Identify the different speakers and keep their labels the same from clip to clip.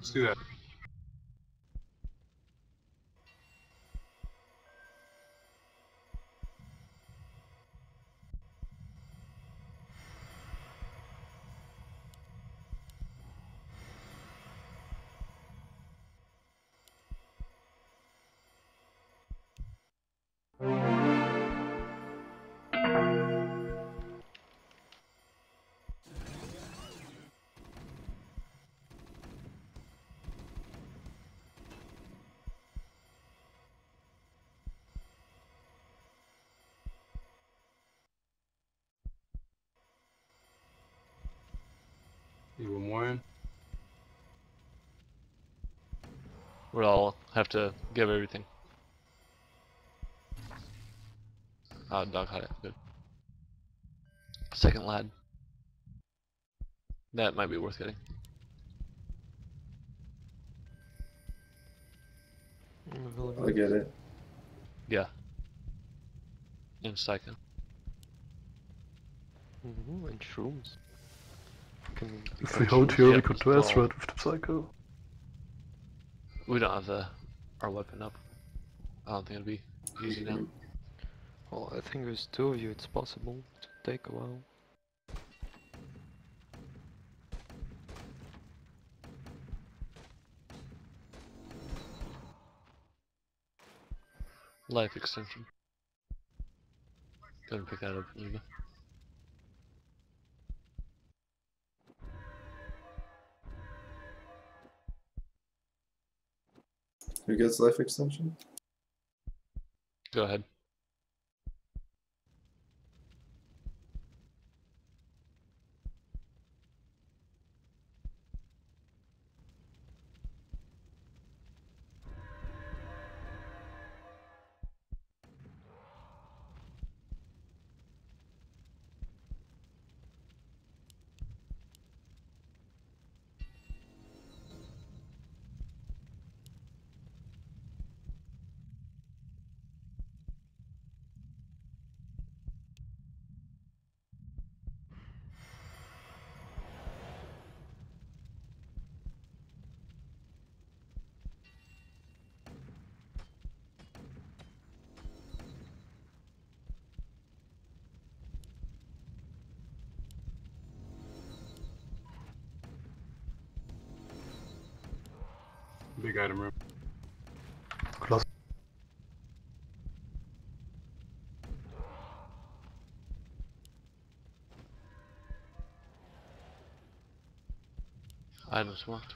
Speaker 1: Let's do that. One?
Speaker 2: We'll all have to give everything. Ah, dog had it. Good. Second lad. That might be worth getting.
Speaker 3: I get it.
Speaker 2: Yeah. And second.
Speaker 4: Ooh, and shrooms. Can
Speaker 5: If
Speaker 4: can
Speaker 5: we hold here, we could
Speaker 2: it's
Speaker 5: do
Speaker 2: all-
Speaker 5: Ezreal with the Psycho.
Speaker 2: We don't have the our weapon up. I don't think it'd be easy now.
Speaker 4: Well, I think with two of you it's possible to take a while.
Speaker 2: Life extension. Go and pick that up, Luna.
Speaker 3: Who gets life extension?
Speaker 2: Go ahead.
Speaker 1: Big item room.
Speaker 5: Close.
Speaker 2: Items marked.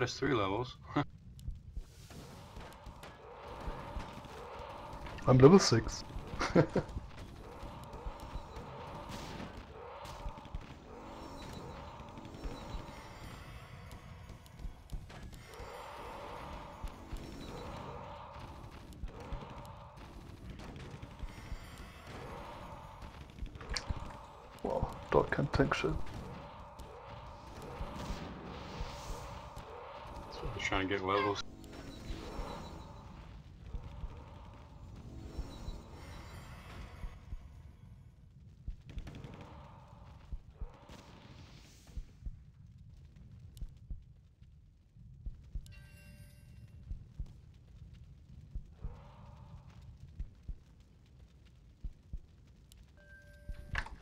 Speaker 1: Got us three levels.
Speaker 5: I'm level 6. wow, dog can't tank shit.
Speaker 1: Trying to get levels.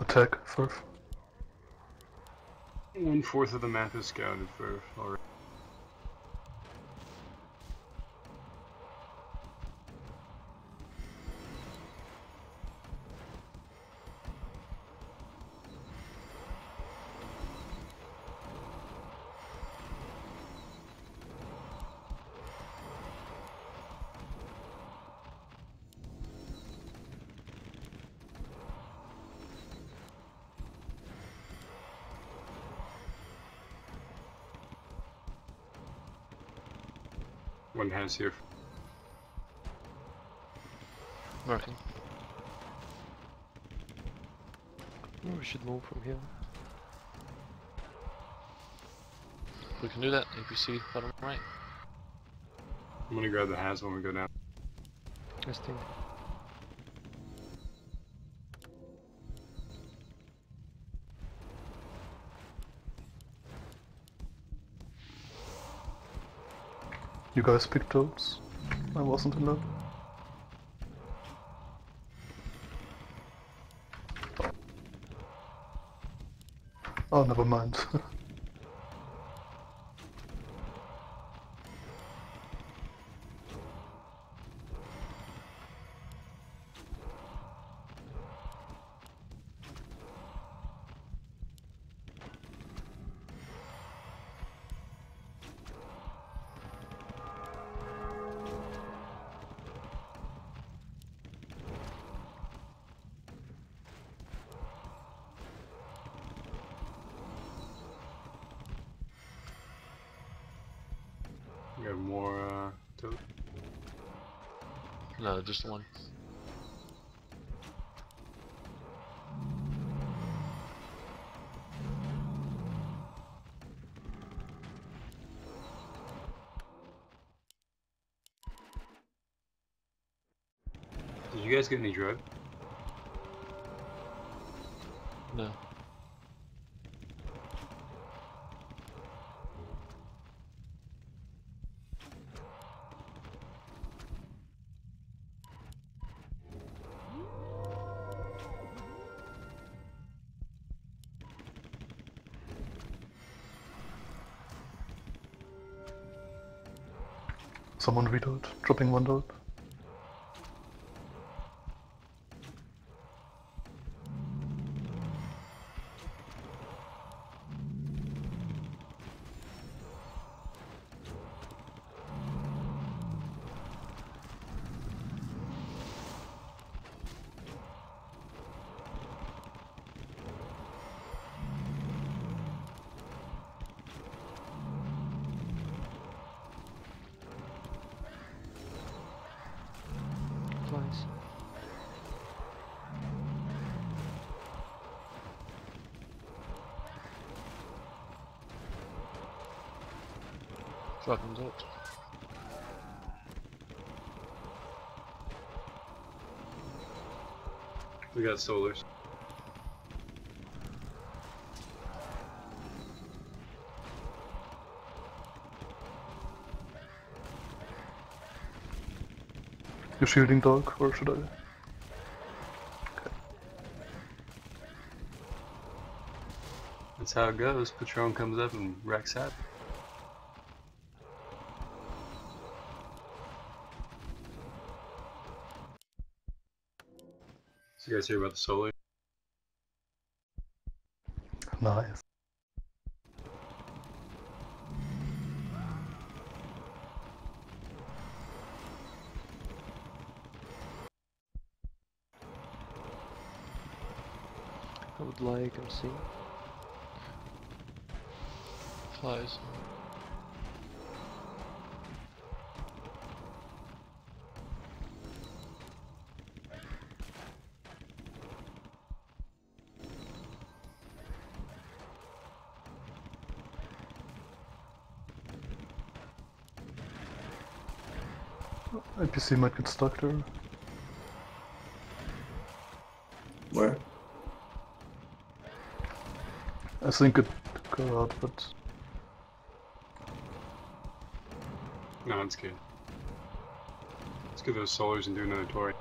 Speaker 5: Attack, Firth.
Speaker 1: One fourth of the map is scouted for already. One has here.
Speaker 2: Marking.
Speaker 4: Oh, we should move from here.
Speaker 2: We can do that. APC bottom right.
Speaker 1: I'm gonna grab the has when we go down.
Speaker 4: I
Speaker 5: You guys picked those. I wasn't in that. Oh, never mind.
Speaker 2: just one.
Speaker 1: Did you guys get any drug?
Speaker 5: Someone vetoed, dropping one dot.
Speaker 4: Flies.
Speaker 2: Dropping dot.
Speaker 1: We got solars.
Speaker 5: You shielding dog, or should I?
Speaker 1: That's how it goes. Patron comes up and wrecks havoc. You guys hear about the solar?
Speaker 5: Nice.
Speaker 4: I would like MC.
Speaker 2: Flies.
Speaker 5: APC might get stuck there.
Speaker 3: Where?
Speaker 5: I think it could go out, but
Speaker 1: No, it's good. Let's get those solars and do another tour.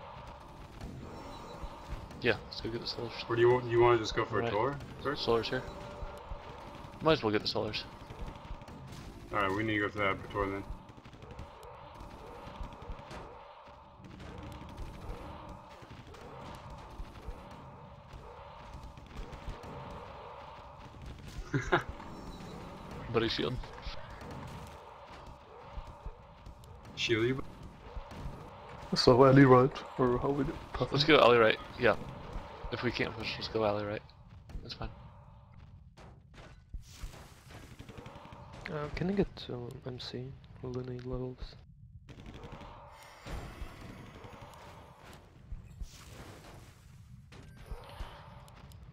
Speaker 2: Yeah, let's go get the solars.
Speaker 1: Or do you want you want to just go for a tour first?
Speaker 2: Solars here. Might as well get the solars.
Speaker 1: All right, we need to go for that tour then.
Speaker 2: blue shield.
Speaker 1: Shield you.
Speaker 5: So alley right, or how we do?
Speaker 2: Let's go alley right. Yeah. If we can't push, let's go alley right. That's fine.
Speaker 4: Uh, can I get um, MC Lunate levels?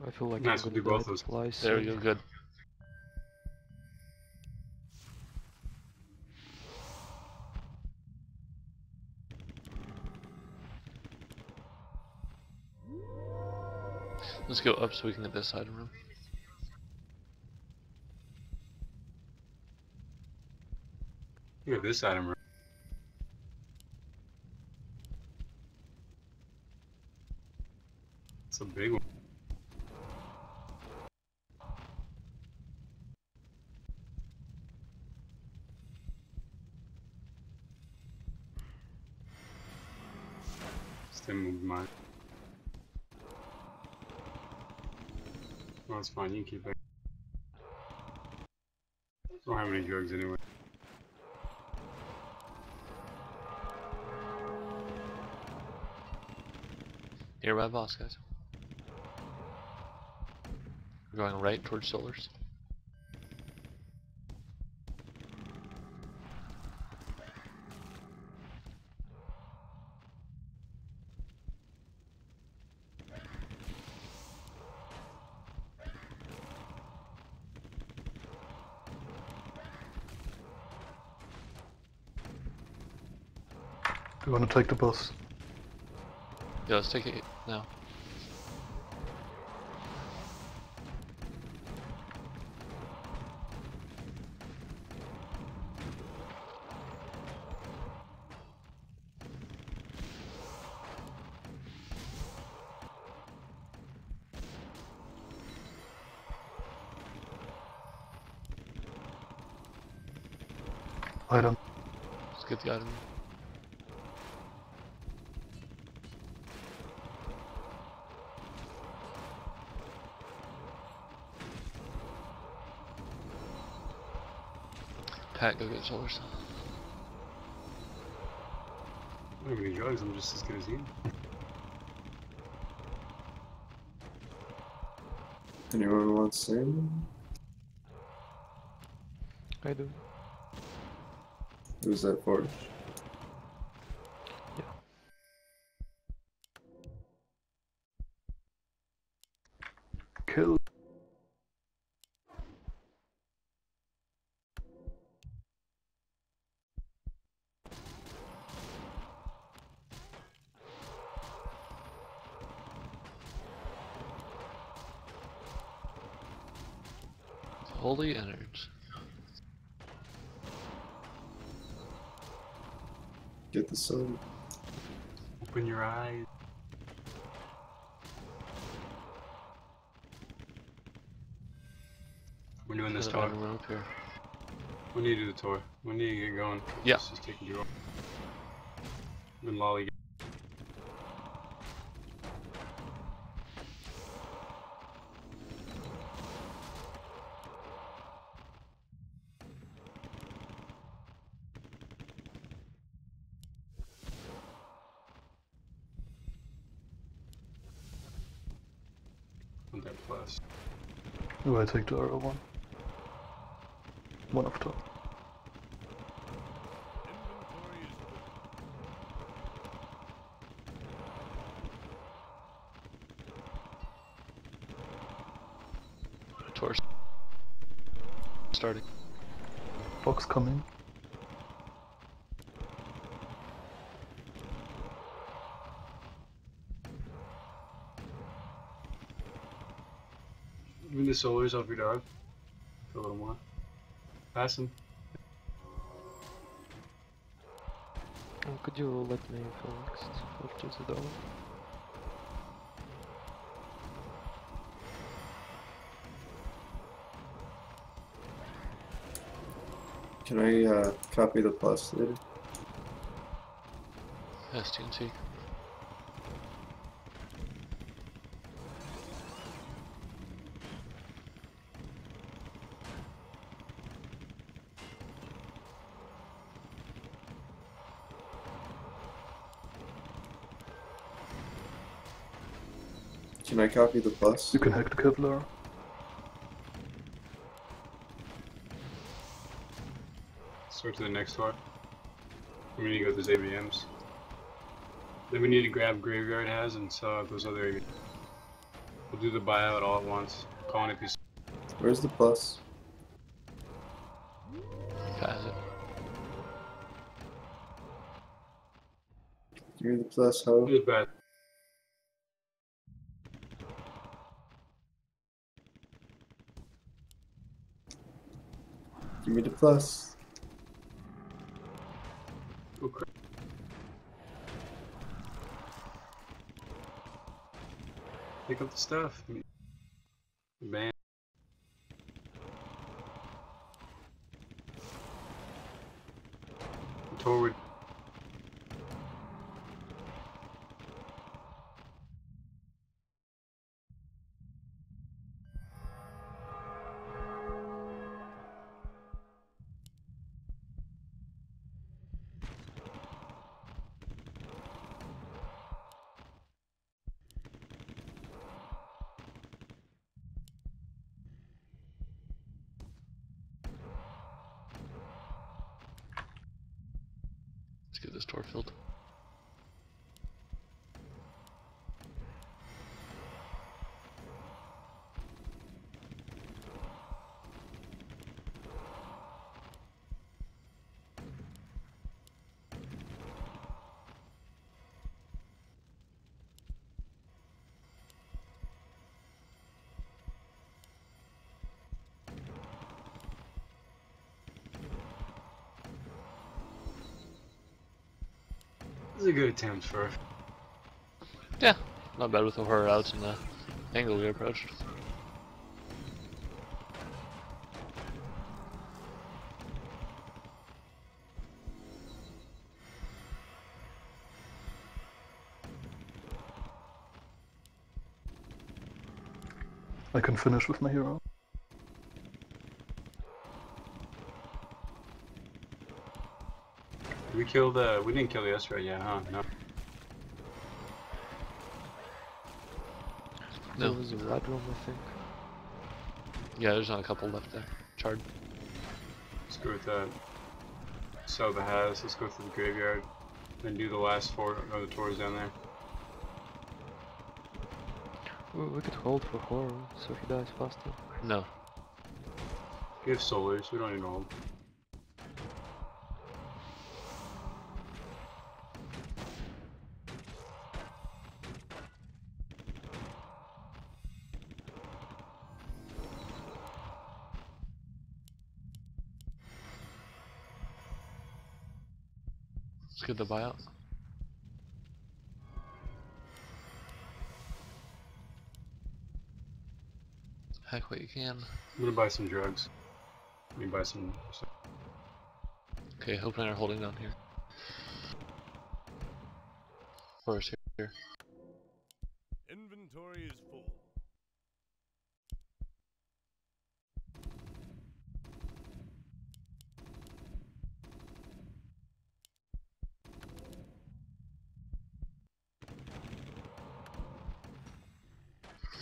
Speaker 4: I feel like
Speaker 1: nice,
Speaker 4: I'm gonna
Speaker 1: do both those.
Speaker 4: Twice.
Speaker 2: There we go, good. Go up so we can get this side room.
Speaker 1: Look at this item. room. It's a big one. Still move mine. Well, it's fine. You keep it. Don't have any drugs anyway.
Speaker 2: Here by boss, guys. We're going right towards solars.
Speaker 5: Do you want to take the bus?
Speaker 2: Yeah, let's take it now.
Speaker 5: Item.
Speaker 2: Let's get the item. Pat, go get solars.
Speaker 1: I don't have any drugs. I'm just as good as you.
Speaker 3: Anyone want some?
Speaker 4: I do.
Speaker 3: Who's that for? Get the sun.
Speaker 1: Open your eyes. We're doing this tour.
Speaker 2: an item room up here.
Speaker 1: We need to do the tour. We need to get going.
Speaker 2: Yeah.
Speaker 1: This is taking too long. Been lolly.
Speaker 5: Do I take the arrow one? One of top.
Speaker 2: Tour starting.
Speaker 5: Box coming.
Speaker 1: Even the solars off your dog. For a little more. Pass him.
Speaker 4: Oh, could you let me go next? After the dog?
Speaker 3: Can I uh, copy the plus later?
Speaker 2: STNC.
Speaker 3: Can I copy the bus?
Speaker 5: You can hack the Kevlar.
Speaker 1: Start to the next tour. We need to go to those ABMs. Then we need to grab Graveyard has and sell out those other ABMs. We'll do the buyout all at once. Call any piece.
Speaker 3: Where's the bus?
Speaker 2: Pass it.
Speaker 3: Give me the plus, ho.
Speaker 1: It was bad.
Speaker 3: Give me the plus.
Speaker 1: Pick up the stuff. Good attempt for.
Speaker 2: Yeah, not bad with the horror outs and the angle we approached.
Speaker 5: I can finish with my hero.
Speaker 1: We killed. Uh, we didn't kill the S right yet, huh? No.
Speaker 2: No.
Speaker 4: There was a red room, I think.
Speaker 2: Yeah, there's not a couple left there. Charred.
Speaker 1: Let's go with that. Sell the has. Let's go through the graveyard. Then do the last four other tours down there.
Speaker 4: We, we could hold for horror, so he dies faster.
Speaker 2: No.
Speaker 1: We have solars. We don't need to hold.
Speaker 2: Get the buyout. Heck what you can.
Speaker 1: I'm gonna buy some drugs. Let me buy some. some
Speaker 2: Okay, Hope and I are holding down here. Forest here. here.
Speaker 6: Inventory is full.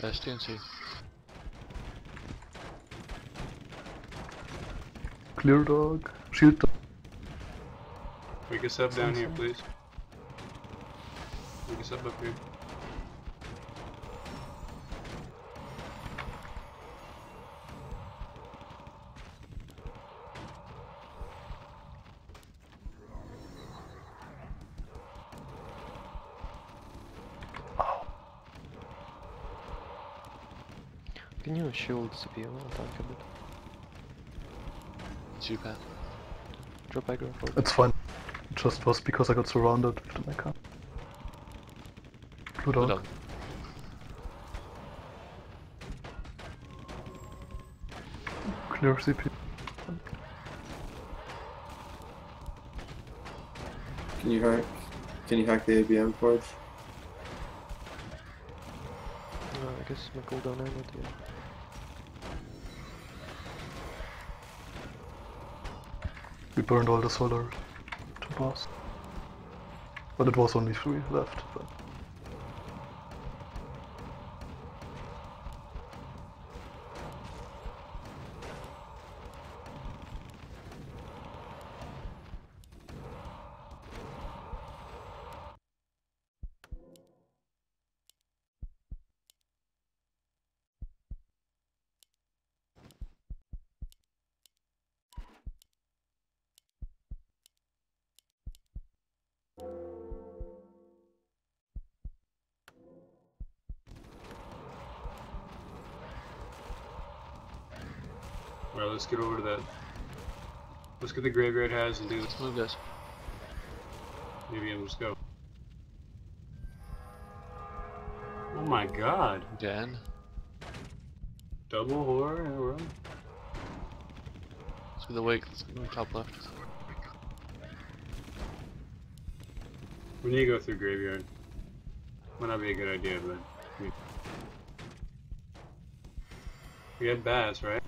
Speaker 2: STNC.
Speaker 5: Clear dog. Shield dog.
Speaker 1: Wake us up down here, please. Wake us up up here.
Speaker 4: Shield CPU and tank a bit?
Speaker 2: Two path.
Speaker 4: Drop aggro for
Speaker 5: It's fine. It just was because I got surrounded with the mecha. Blue
Speaker 2: Blue
Speaker 5: dog.
Speaker 2: dog.
Speaker 5: Clear CP.
Speaker 3: Can you hack? Can you hack the ABM forge?
Speaker 4: No, uh, I guess my cooldown ended, yeah.
Speaker 5: Burned all the solar to boss. But it was only three left. But
Speaker 1: Let's get the graveyard has and do this.
Speaker 2: Move guys.
Speaker 1: Maybe and let's go. Oh my god.
Speaker 2: Again.
Speaker 1: Double horror in a row?
Speaker 2: Let's go the wake. Let's go top left.
Speaker 1: We need to go through graveyard. Might not be a good idea, but. we- had bats, right?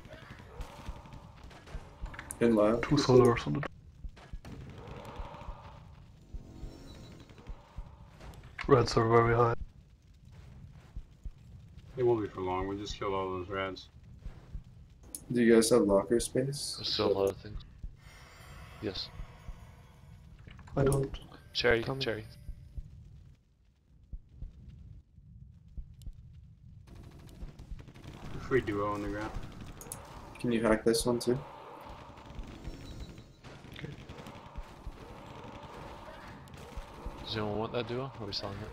Speaker 3: In lab.
Speaker 5: Two solars on the. Reds are very high.
Speaker 1: It won't be for long. We'll just kill all those rats.
Speaker 3: Do you guys have locker space?
Speaker 2: There's still a lot of things. Yes.
Speaker 5: I don't.
Speaker 2: Cherry,
Speaker 4: Coming.
Speaker 2: cherry.
Speaker 1: Free duo on the ground.
Speaker 3: Can you hack this one too?
Speaker 2: Does anyone want that duo? Or are we selling it?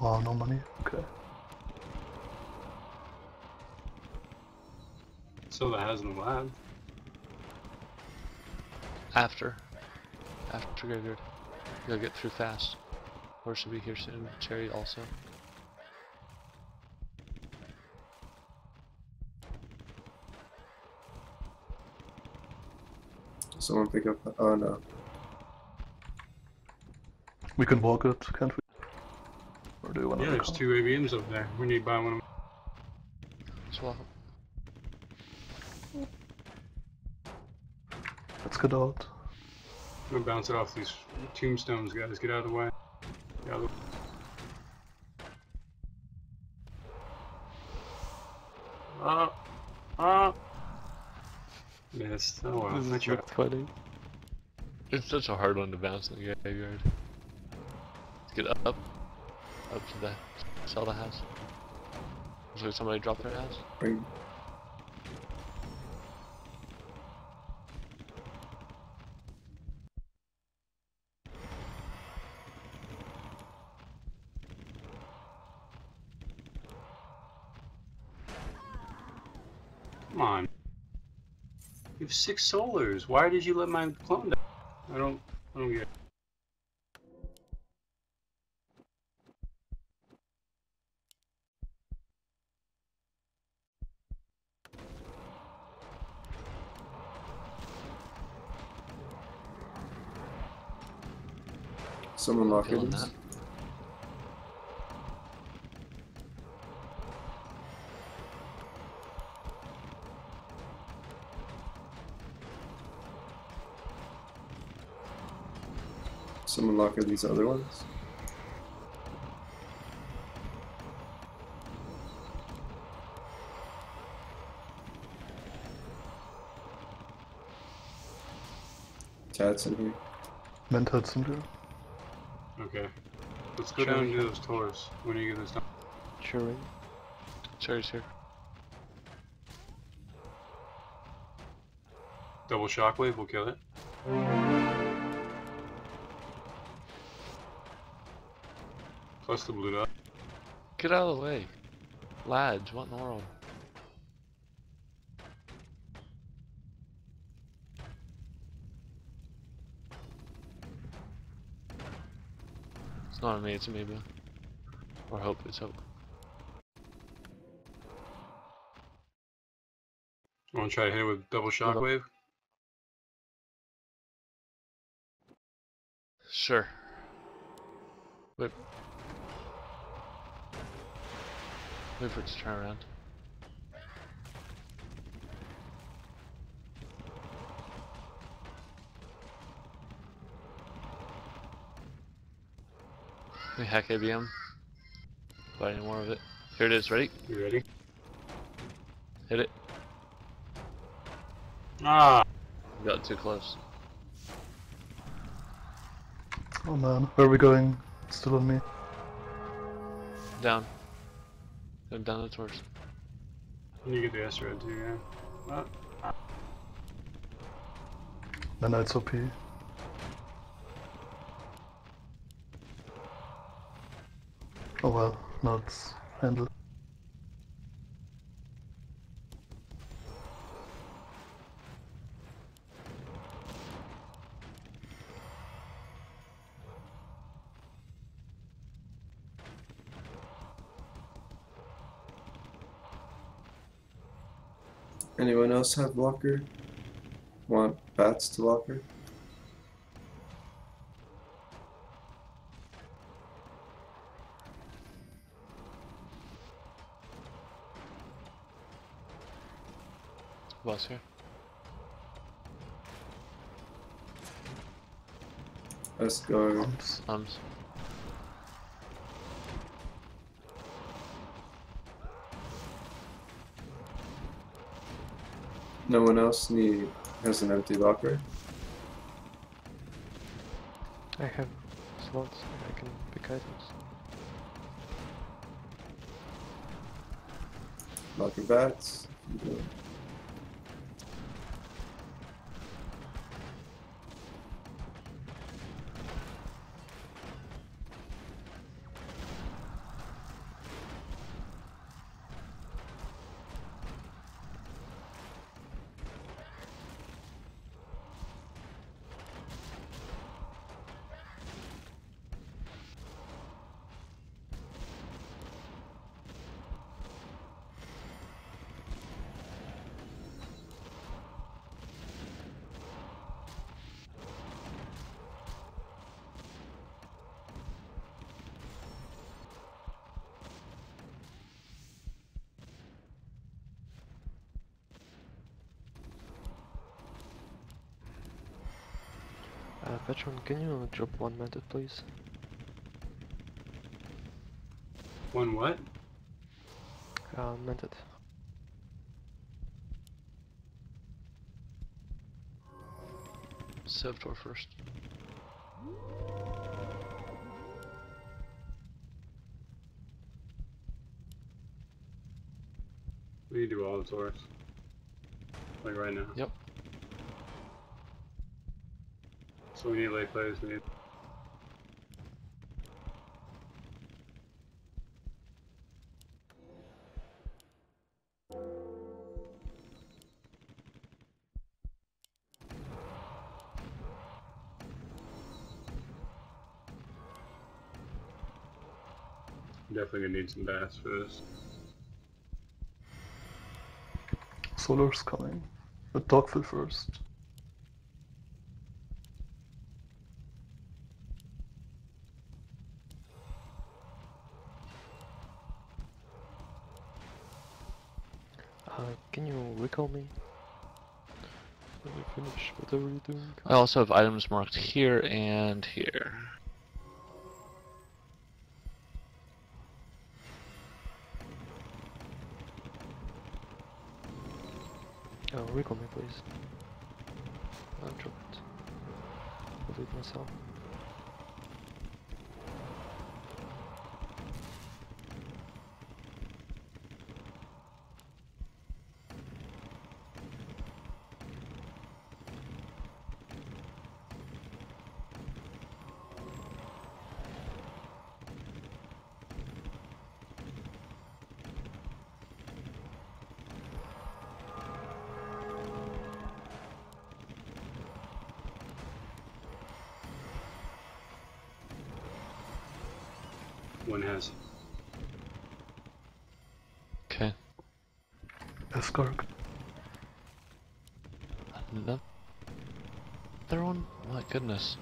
Speaker 5: Oh, no money. Okay.
Speaker 1: So that has in the lab.
Speaker 2: After. After graveyard. You gotta get through fast. Or should be here soon. Cherry also.
Speaker 3: Someone pick up. Oh no.
Speaker 5: We can walk it, can't we? Or do you want
Speaker 1: Yeah,
Speaker 5: to
Speaker 1: there's two ABMs up there. We need to buy one of them.
Speaker 2: Swap.
Speaker 5: Let's get out.
Speaker 1: I'm gonna bounce it off these tombstones, guys. Get out of the way. Get out of the Ah! Ah! Missed. Oh well.
Speaker 4: This
Speaker 1: I
Speaker 4: is
Speaker 1: tried.
Speaker 4: funny.
Speaker 2: It's such a hard one to bounce in the graveyard. Let's get up. Up to the sell the house. Looks like somebody dropped their house.
Speaker 3: Bring.
Speaker 1: Come on. You have six solars. Why did you let my clone die? I don't. I don't get. it.
Speaker 3: Someone lock
Speaker 2: Feeling
Speaker 3: it.
Speaker 2: That.
Speaker 3: Someone lock these other ones. Tats in here.
Speaker 5: Mentats in there.
Speaker 1: Okay. Let's go
Speaker 2: Sure,
Speaker 1: down and do those tours. When do you get this done?
Speaker 4: Cheering.
Speaker 2: Cherry's here.
Speaker 1: Double shockwave will kill it. Plus the.
Speaker 2: Get out of the way. Lads, what in the world? It's not a me, it's a maybe. Or hope, it's hope.
Speaker 1: Want to try to hit it with double shockwave?
Speaker 2: Sure. Wait. Wait for it to turn around. Let me hack ABM. Buy any more of it. Here it is, ready?
Speaker 1: You ready?
Speaker 2: Hit it.
Speaker 1: Ah!
Speaker 2: Got too close.
Speaker 5: Oh man, where are we going? It's still on me.
Speaker 2: Down. Go down the torch.
Speaker 1: And you get the asteroid too, yeah. Ah.
Speaker 5: Then it's OP. Oh well, now it's handled.
Speaker 3: Have locker? Want bats to locker?
Speaker 2: Boss here.
Speaker 3: Let's go. No one else need has an empty locker.
Speaker 4: I have slots. I can pick items.
Speaker 3: Locker bats.
Speaker 4: Uh, Petron, can you drop one method, please?
Speaker 1: One what?
Speaker 4: Uh, method.
Speaker 2: Sevtor first.
Speaker 1: We need to do all the tours. Like right now.
Speaker 2: Yep.
Speaker 1: So late plays, we need Definitely gonna need some bats for this.
Speaker 5: Solar's coming. But Dogfill first.
Speaker 4: Uh, can you recall me? When you finish whatever you're doing?
Speaker 2: I also have items marked here and here.
Speaker 4: Oh, recall me, please.
Speaker 5: Escark.
Speaker 2: Another one? My goodness.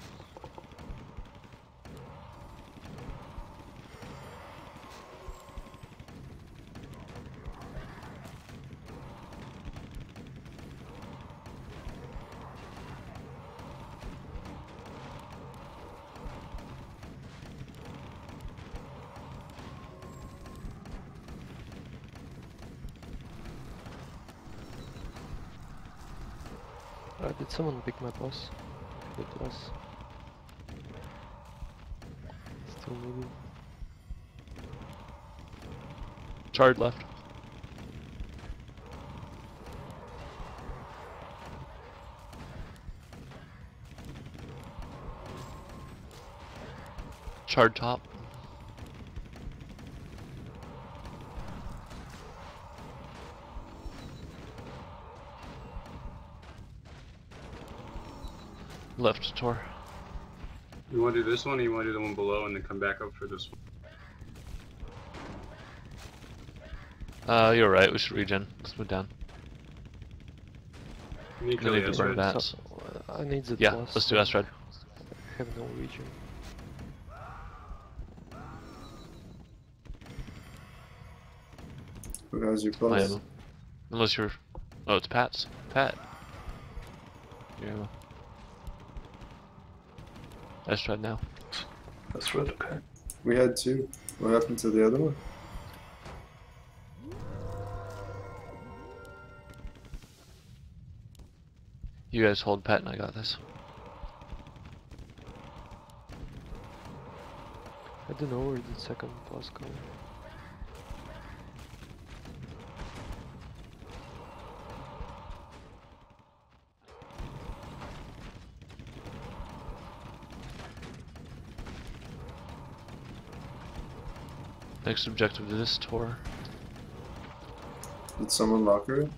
Speaker 4: Someone pick my boss? It was. Still moving.
Speaker 2: Chard left. Chard top. Left Tor.
Speaker 1: You want to do this one, or you want to do the one below and then come back up for this one?
Speaker 2: Uh, you're right. We should regen. Let's move down.
Speaker 1: You need to
Speaker 2: We need to burn
Speaker 1: Ezra.
Speaker 2: that.
Speaker 4: So, uh, I need the
Speaker 2: Yeah,
Speaker 4: plus.
Speaker 2: let's do Astrad.
Speaker 4: I have no region.
Speaker 3: Who has your plus?
Speaker 2: Unless you're. Oh, it's Pat's. Pat. Yeah. Astrad now.
Speaker 5: That's red, okay.
Speaker 3: We had two. What happened to the other one?
Speaker 2: You guys hold Pat and I got this.
Speaker 4: I don't know where the second plus go.
Speaker 2: Next objective to this tour.
Speaker 3: Did someone lock her? in?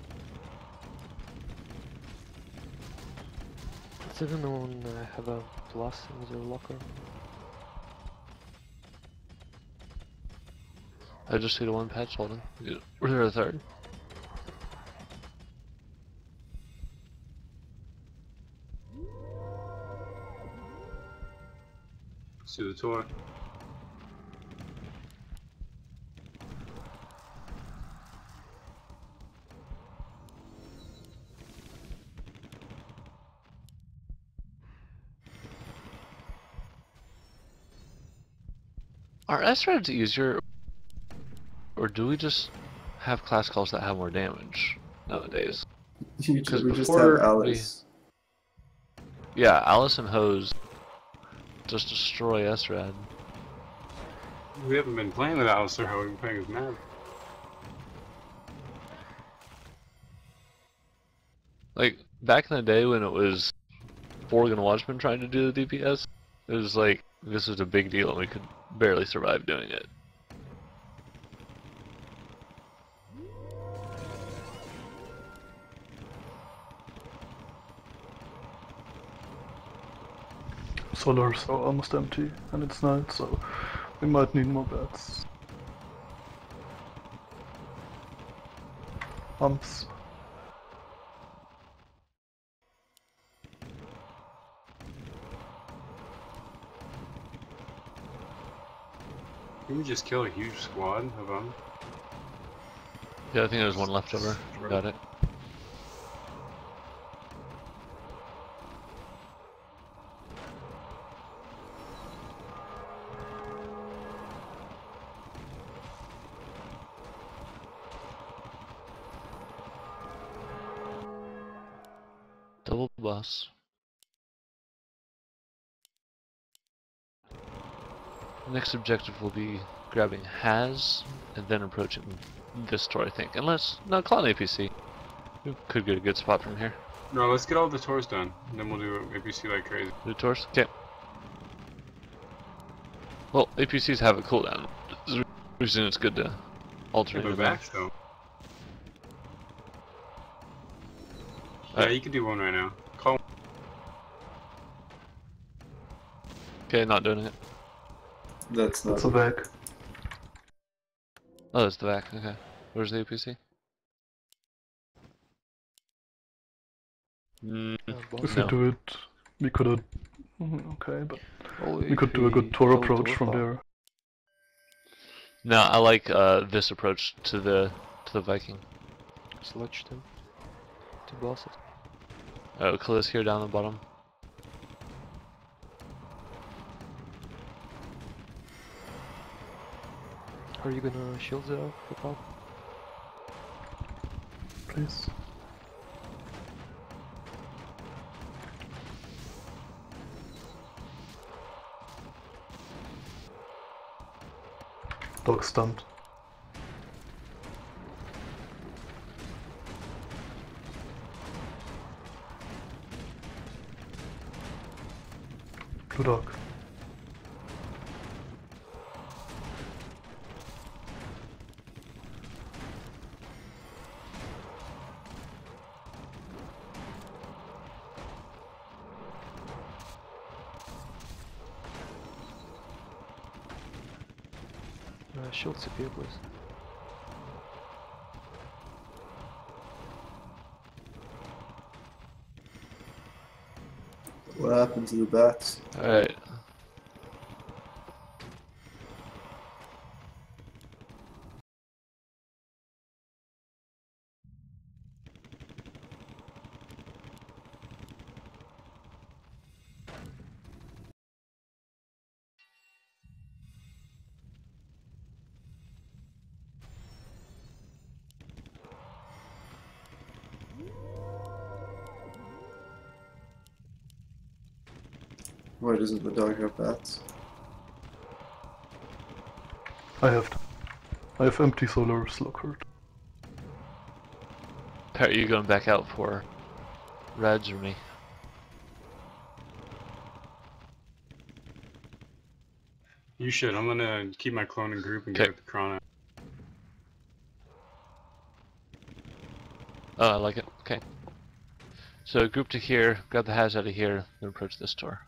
Speaker 4: Does anyone uh, have a plus in their locker?
Speaker 2: I just see the one patch holding. Yeah, We're there a third.
Speaker 1: Let's do the tour.
Speaker 2: Are S-Reds easier, or do we just have class calls that have more damage nowadays? 'Cause
Speaker 3: we just
Speaker 2: before
Speaker 3: have
Speaker 2: we-
Speaker 3: Alice.
Speaker 2: Yeah, Alice and Hose just destroy S-Rad.
Speaker 1: We haven't been playing with Alistair, how we've been playing with Mav.
Speaker 2: Like, back in the day when it was Forgan Watchman trying to do the DPS, it was like, this was a big deal and we could barely survive doing it.
Speaker 5: Solars are almost empty, and it's night, so we might need more beds. Humps.
Speaker 1: Can we just kill a huge squad of them?
Speaker 2: Yeah, I think there's one left over. Got it. Next objective will be grabbing Has and then approaching this door, I think. Unless, no, Clown APC. We Could get a good spot from here.
Speaker 1: No, let's get all the tours done, and then we'll do APC like crazy.
Speaker 2: The tours? Okay. Well, APCs have a cooldown. A reason it's good to
Speaker 1: Yeah,
Speaker 2: alternate
Speaker 1: but back though.
Speaker 2: Uh,
Speaker 1: yeah, you can do one right now. Call.
Speaker 2: Okay, not doing it.
Speaker 3: That's not.
Speaker 5: It's a back.
Speaker 2: Oh, that's the back. Okay. Where's the APC? Mm,
Speaker 4: Uh, boss?
Speaker 5: If
Speaker 2: No.
Speaker 5: we do it, we could have. Okay, but
Speaker 4: Oh,
Speaker 5: we could do a good tour approach from there.
Speaker 2: no, I like uh, this approach to the to the Viking.
Speaker 4: Sledge them. Two bosses.
Speaker 2: Oh, Callis here down the bottom.
Speaker 4: Are you gonna shield the Hip-Hop?
Speaker 5: Please. Dog stunned.
Speaker 4: Shield CPU, please.
Speaker 3: What happened to the bats?
Speaker 2: Alright.
Speaker 3: Why doesn't the dog have bats?
Speaker 5: I have. I have empty solar Slockhart.
Speaker 2: Pat, are you going back out for Reds or me?
Speaker 1: You should. I'm gonna keep my clone in group and
Speaker 2: Okay.
Speaker 1: get the chrono.
Speaker 2: Oh, I like it. Okay. So group to here, grab the Haz out of here, then approach this door.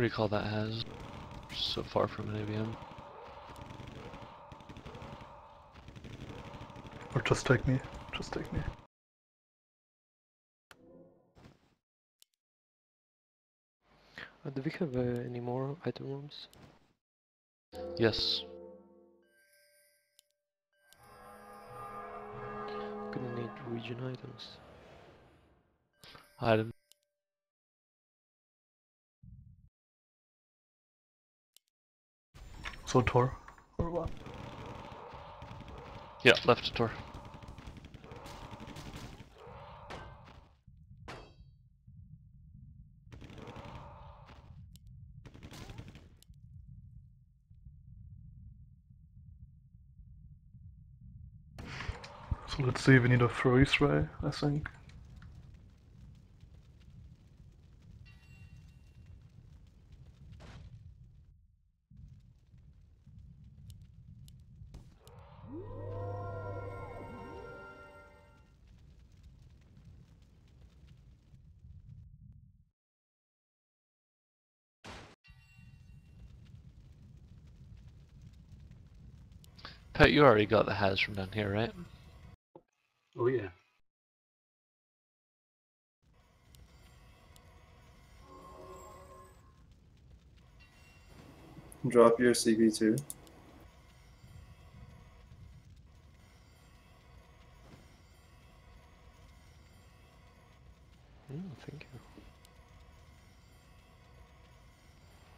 Speaker 2: Recall that Haz. So far from an AVM.
Speaker 5: Or just take me. Just take me.
Speaker 4: Uh, do we have uh, any more item rooms?
Speaker 2: Yes.
Speaker 4: Gonna need region items.
Speaker 2: Item.
Speaker 5: So Tor. Or what?
Speaker 2: Yeah, left door.
Speaker 5: So let's see, if we need a freeze ray, I think.
Speaker 2: Pat, you already got the has from down here, right?
Speaker 1: Oh yeah.
Speaker 3: Drop your CP2.
Speaker 4: Mm, thank you.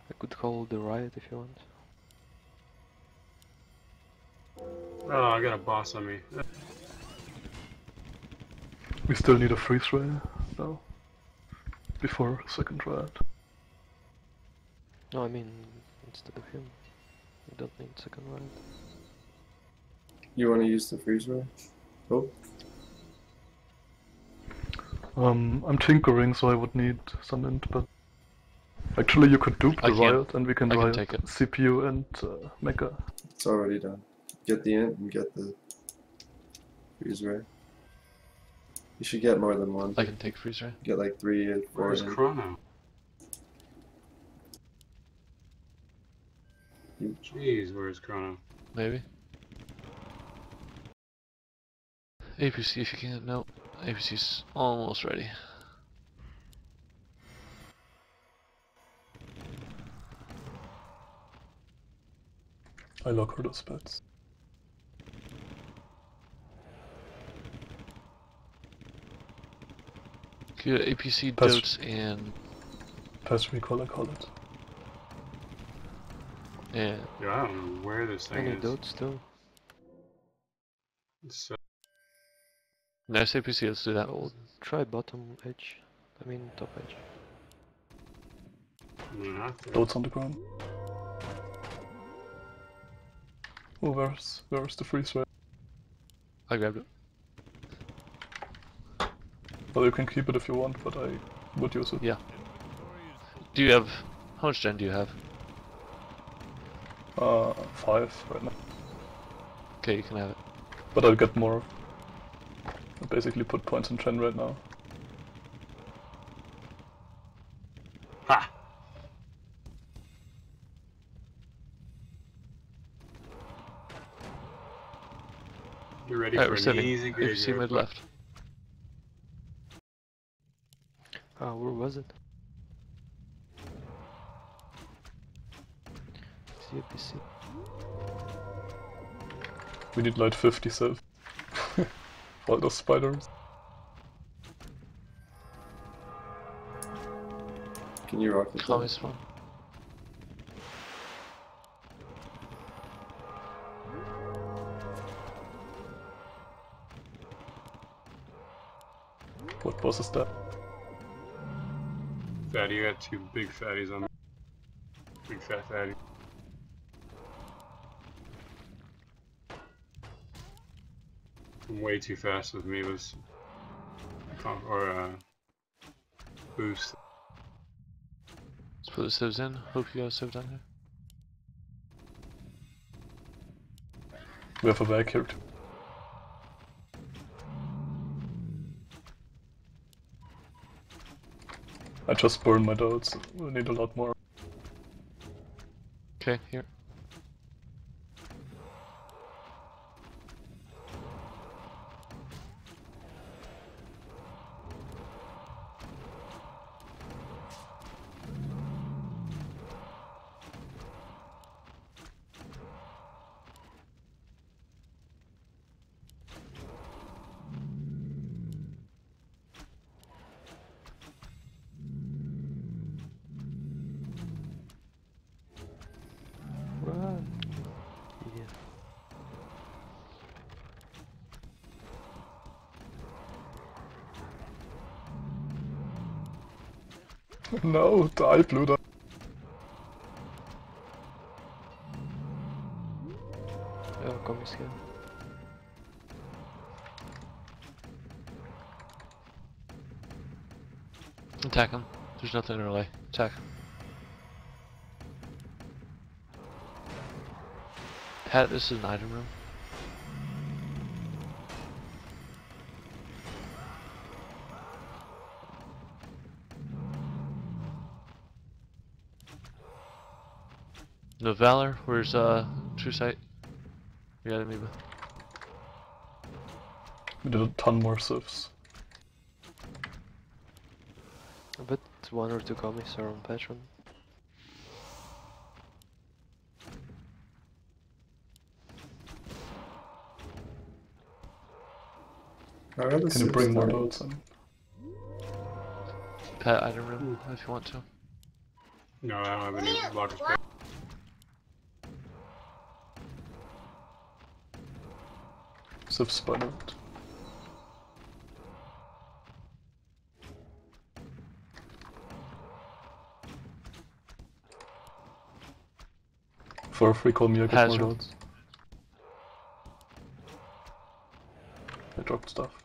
Speaker 4: I could call the riot if you want.
Speaker 1: Oh, I got a boss on me.
Speaker 5: We still need a freeze ray, though. Before second riot.
Speaker 4: No, I mean instead of him. We don't need second riot.
Speaker 3: You want to use the freeze ray? Oh,
Speaker 5: Um, I'm tinkering, so I would need some int, but actually you could dupe the
Speaker 2: can't-
Speaker 5: riot, and we can
Speaker 2: I can
Speaker 5: riot
Speaker 2: take it.
Speaker 5: CPU and uh, mecha.
Speaker 3: it's already done. Get the int and get the freeze ray. You should get more than one.
Speaker 2: I can take freeze ray.
Speaker 3: Get like three and four.
Speaker 1: Where's chrono?
Speaker 3: You-
Speaker 1: Jeez, where's chrono?
Speaker 2: Maybe. APC if you can. No. APC's almost ready.
Speaker 5: I lock her those bets.
Speaker 2: Good APC
Speaker 5: Pass-
Speaker 2: dotes and
Speaker 5: Pass recall, I call it.
Speaker 2: yeah.
Speaker 1: Yeah, I don't know where this thing
Speaker 4: Any
Speaker 1: is.
Speaker 4: dots too?
Speaker 1: So,
Speaker 2: Nice APC, let's do that.
Speaker 4: We'll try bottom edge. I mean top edge.
Speaker 1: I mean, I think-
Speaker 5: Loads on the ground. Oh, where's where's the freeze ray?
Speaker 2: I grabbed it.
Speaker 5: Well, you can keep it if you want, but I would use it.
Speaker 2: Yeah. Do you have... How much gen do you have?
Speaker 5: Uh, five right now.
Speaker 2: Okay, you can have it.
Speaker 5: But I'll get more. I basically put points in gen right now.
Speaker 1: Ha! You're ready
Speaker 2: Alright,
Speaker 1: for
Speaker 2: we're
Speaker 1: an
Speaker 2: sitting.
Speaker 1: easy
Speaker 2: APC
Speaker 1: graveyard.
Speaker 2: mid left.
Speaker 4: Ah, where was it? CAPC.
Speaker 5: We need like 50 save. All those spiders.
Speaker 3: Can you rock the
Speaker 2: Call me
Speaker 3: top?
Speaker 2: spawn.
Speaker 5: What boss is that?
Speaker 1: Fatty, you got two big fatties on me. Big fat fatty. I'm way too fast with Mila's comp or uh, boost.
Speaker 2: Let's put the civs in. Hope you guys civ down here.
Speaker 5: We have a bag here I just burned my dots. We need a lot more.
Speaker 2: Okay, here.
Speaker 5: no, die, dot.
Speaker 4: Oh, coming skin.
Speaker 2: Attack him. There's nothing in our way. Attack. Pat, this is an item room. No Valor, where's uh True Sight? You got amoeba.
Speaker 5: We did a ton more civs.
Speaker 4: I bet one or two comics are on Patreon.
Speaker 3: How are the
Speaker 5: Can you bring more
Speaker 3: dying?
Speaker 5: dots in?
Speaker 2: Pat item room if you want to.
Speaker 1: No, I don't have any blockers. Back.
Speaker 5: Civ spider. For free call me, I get more
Speaker 2: room.
Speaker 5: I dropped stuff.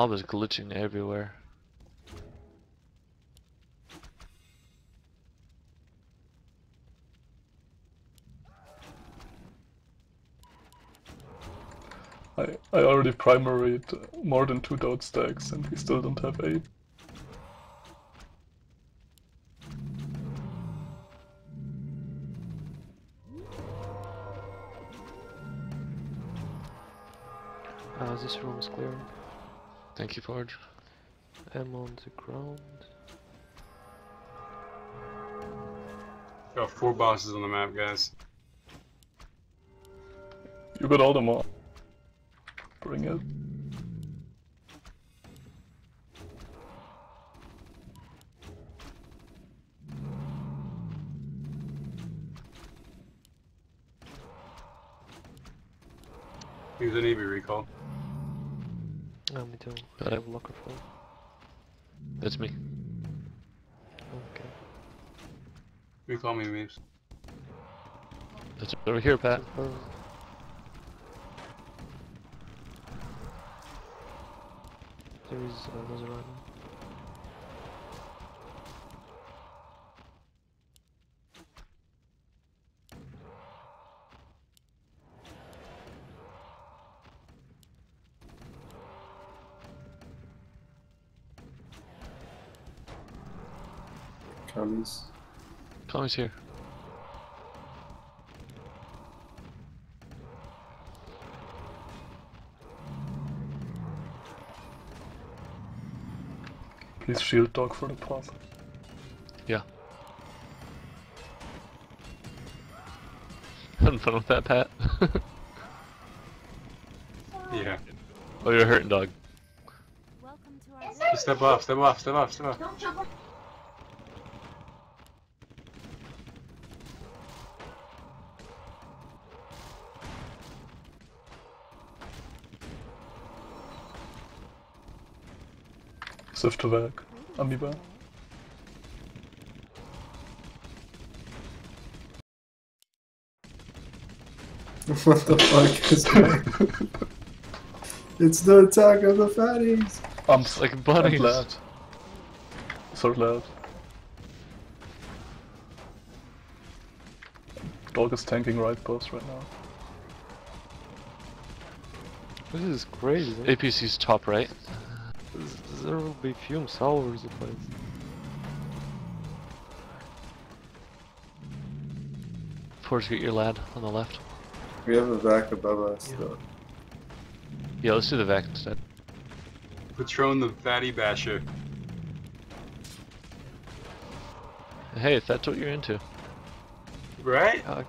Speaker 2: Mob is glitching everywhere.
Speaker 5: I, I already primaried more than two dot stacks and we still don't have eight.
Speaker 2: Thank you, Forge.
Speaker 4: I'm on the ground.
Speaker 1: Got four bosses on the map, guys.
Speaker 5: You got all them more. Bring it.
Speaker 1: Use an EV recall.
Speaker 4: Too.
Speaker 2: Got
Speaker 4: I
Speaker 2: it.
Speaker 4: have locker full.
Speaker 2: That's me.
Speaker 4: Okay.
Speaker 1: You call me, Meeps.
Speaker 2: That's over here, Pat.
Speaker 4: Confirm. There is another item.
Speaker 3: Commies.
Speaker 2: Tommy's here.
Speaker 5: Please shield dog for the path.
Speaker 2: Yeah. Having fun with that, Pat?
Speaker 1: Yeah.
Speaker 2: oh, you're hurting, dog.
Speaker 6: Welcome to our
Speaker 1: step off, step off, step off, step off.
Speaker 6: Don't jump.
Speaker 5: Sif to werk. Amoeba.
Speaker 3: what the fuck is that? it's the attack of the fatties!
Speaker 5: I'm
Speaker 2: Like
Speaker 5: I'm
Speaker 2: bunnies.
Speaker 5: glad. So glad. Dog is tanking right post right now.
Speaker 4: This is crazy.
Speaker 2: APC's top right.
Speaker 4: Th- There will be fumes all over the place.
Speaker 2: Forge, get your lad on the left.
Speaker 3: We have a vac above us,
Speaker 4: Yeah.
Speaker 3: though.
Speaker 2: Yeah, let's do the vac instead.
Speaker 1: Patron the fatty basher.
Speaker 2: Hey, if that's what you're into.
Speaker 1: Right?
Speaker 4: Uh,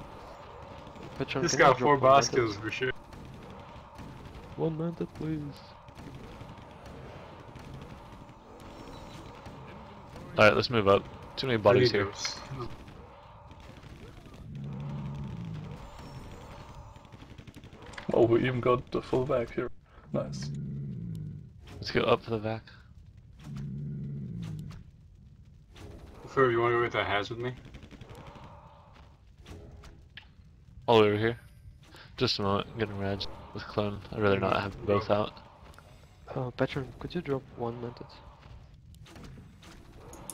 Speaker 4: Petron,
Speaker 1: This
Speaker 4: can
Speaker 1: got four
Speaker 4: one
Speaker 1: boss
Speaker 4: mantle?
Speaker 1: kills for sure.
Speaker 4: One mantle, please.
Speaker 2: Alright, let's move up. Too many bodies here.
Speaker 1: those.
Speaker 5: Oh, we even got the full back here. Nice.
Speaker 2: Let's go up for the back.
Speaker 1: Fur, you wanna go get that has with me?
Speaker 2: All the way over here. Just a moment, I'm getting rads with clone. I'd rather not have them both out.
Speaker 4: Uh, Petron, could you drop one mantle?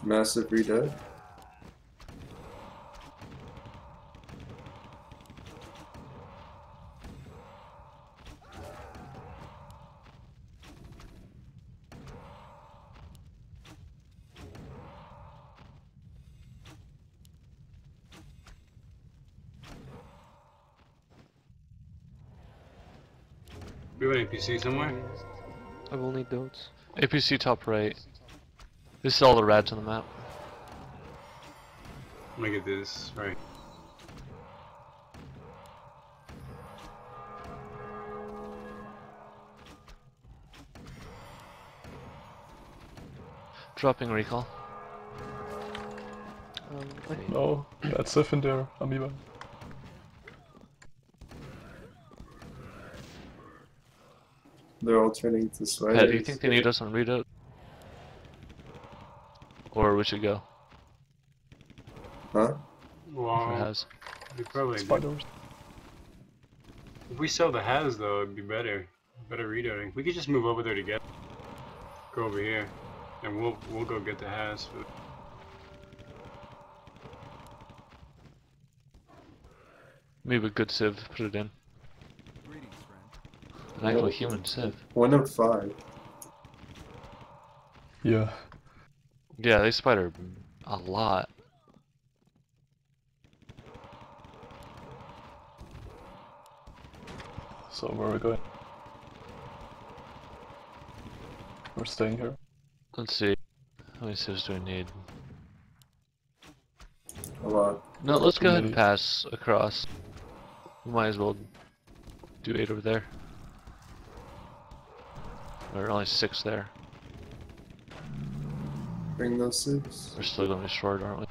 Speaker 3: Massive redead.
Speaker 1: We have an APC somewhere?
Speaker 4: I will need those.
Speaker 2: APC top right. This is all the rads on the map.
Speaker 1: I'm gonna get this, right.
Speaker 2: Dropping recall.
Speaker 4: Um,
Speaker 5: No, that's Sif in there. Amoeba.
Speaker 3: They're all turning to sweat.
Speaker 2: Pat, do you think they need us on readout? Or we should go
Speaker 3: Huh?
Speaker 2: for has.
Speaker 1: we probably do.
Speaker 5: Spiders.
Speaker 1: If we sell the has though, it'd be better. Better redoing. We could just move over there together. Go over here. And we'll we'll go get the has. For...
Speaker 2: Maybe a good sieve, put it in. An actual human sieve.
Speaker 3: One of five.
Speaker 5: Yeah.
Speaker 2: Yeah, they spider a lot.
Speaker 5: So where are we going? We're staying here.
Speaker 2: Let's see. How many civs do we need?
Speaker 3: A lot.
Speaker 2: No, let's go ahead and pass across. We might as well do eight over there. There are only six there.
Speaker 3: Bring those six.
Speaker 2: We're still gonna be short, aren't we?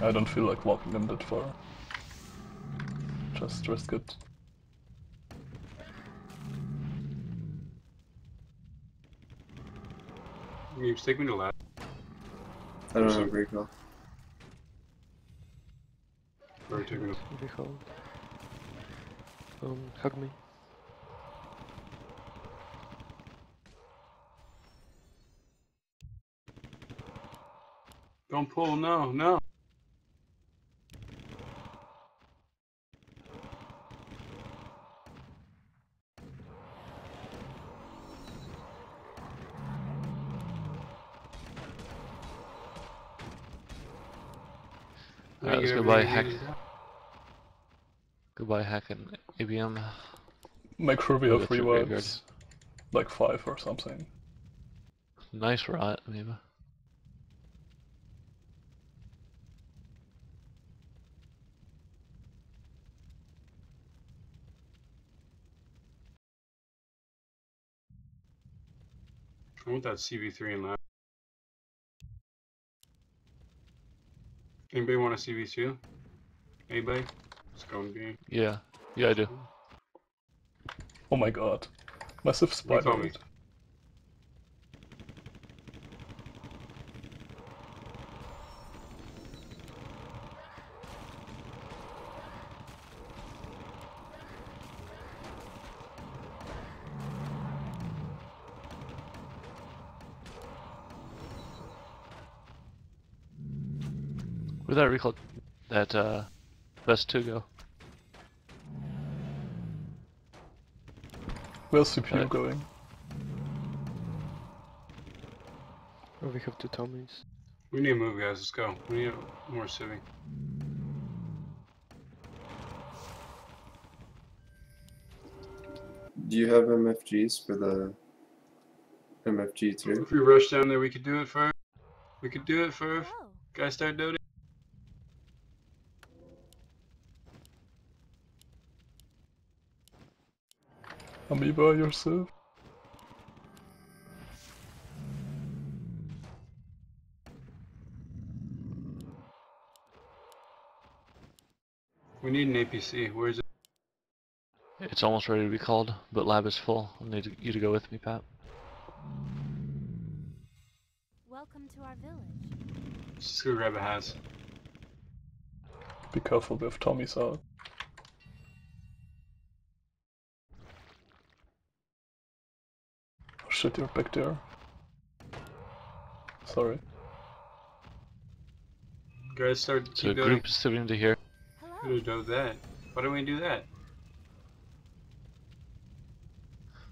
Speaker 5: I don't feel like walking them that far. Just risk it.
Speaker 1: Can you take me to left?
Speaker 3: I don't have recall.
Speaker 1: Or take me to
Speaker 4: Recall. Um, hug me.
Speaker 1: Don't pull, no, no.
Speaker 2: Alright, let's
Speaker 1: Get
Speaker 2: go
Speaker 1: over
Speaker 2: buy
Speaker 1: here,
Speaker 2: hack.
Speaker 1: get it out.
Speaker 2: Goodbye, hack and ABM.
Speaker 5: Make sure we have
Speaker 2: to graveyard.
Speaker 5: Like five or something.
Speaker 2: Nice rot, Amoeba.
Speaker 1: I want that CV3 in left. Anybody want a CV2? Anybody? Let's go and be.
Speaker 2: Yeah, yeah, I do.
Speaker 5: Oh my god. Massive spider.
Speaker 2: That recall that uh best two go?
Speaker 5: Where's CPU
Speaker 2: Alright.
Speaker 5: going?
Speaker 4: Oh, we have two Tommies.
Speaker 1: We need to move, guys. Let's go. We need more civic.
Speaker 3: Do you have MFGs for the MFG2?
Speaker 1: If we rush down there, we could do it first. We could do it first.
Speaker 6: Hello.
Speaker 1: Guys, start doing
Speaker 5: Amoeba yourself?
Speaker 1: We need an APC. Where is it?
Speaker 2: It's almost ready to be called, but lab is full. I need you to go with me, Pat.
Speaker 6: Welcome to our village.
Speaker 1: Let's just go grab a house.
Speaker 5: Be careful, with Tommy's out. Shit, you're back there. Sorry.
Speaker 1: Guys, start
Speaker 2: So
Speaker 1: keep
Speaker 2: the
Speaker 1: going.
Speaker 2: group is sitting to here.
Speaker 1: Could
Speaker 6: Hello.
Speaker 1: have that. Why don't we do that?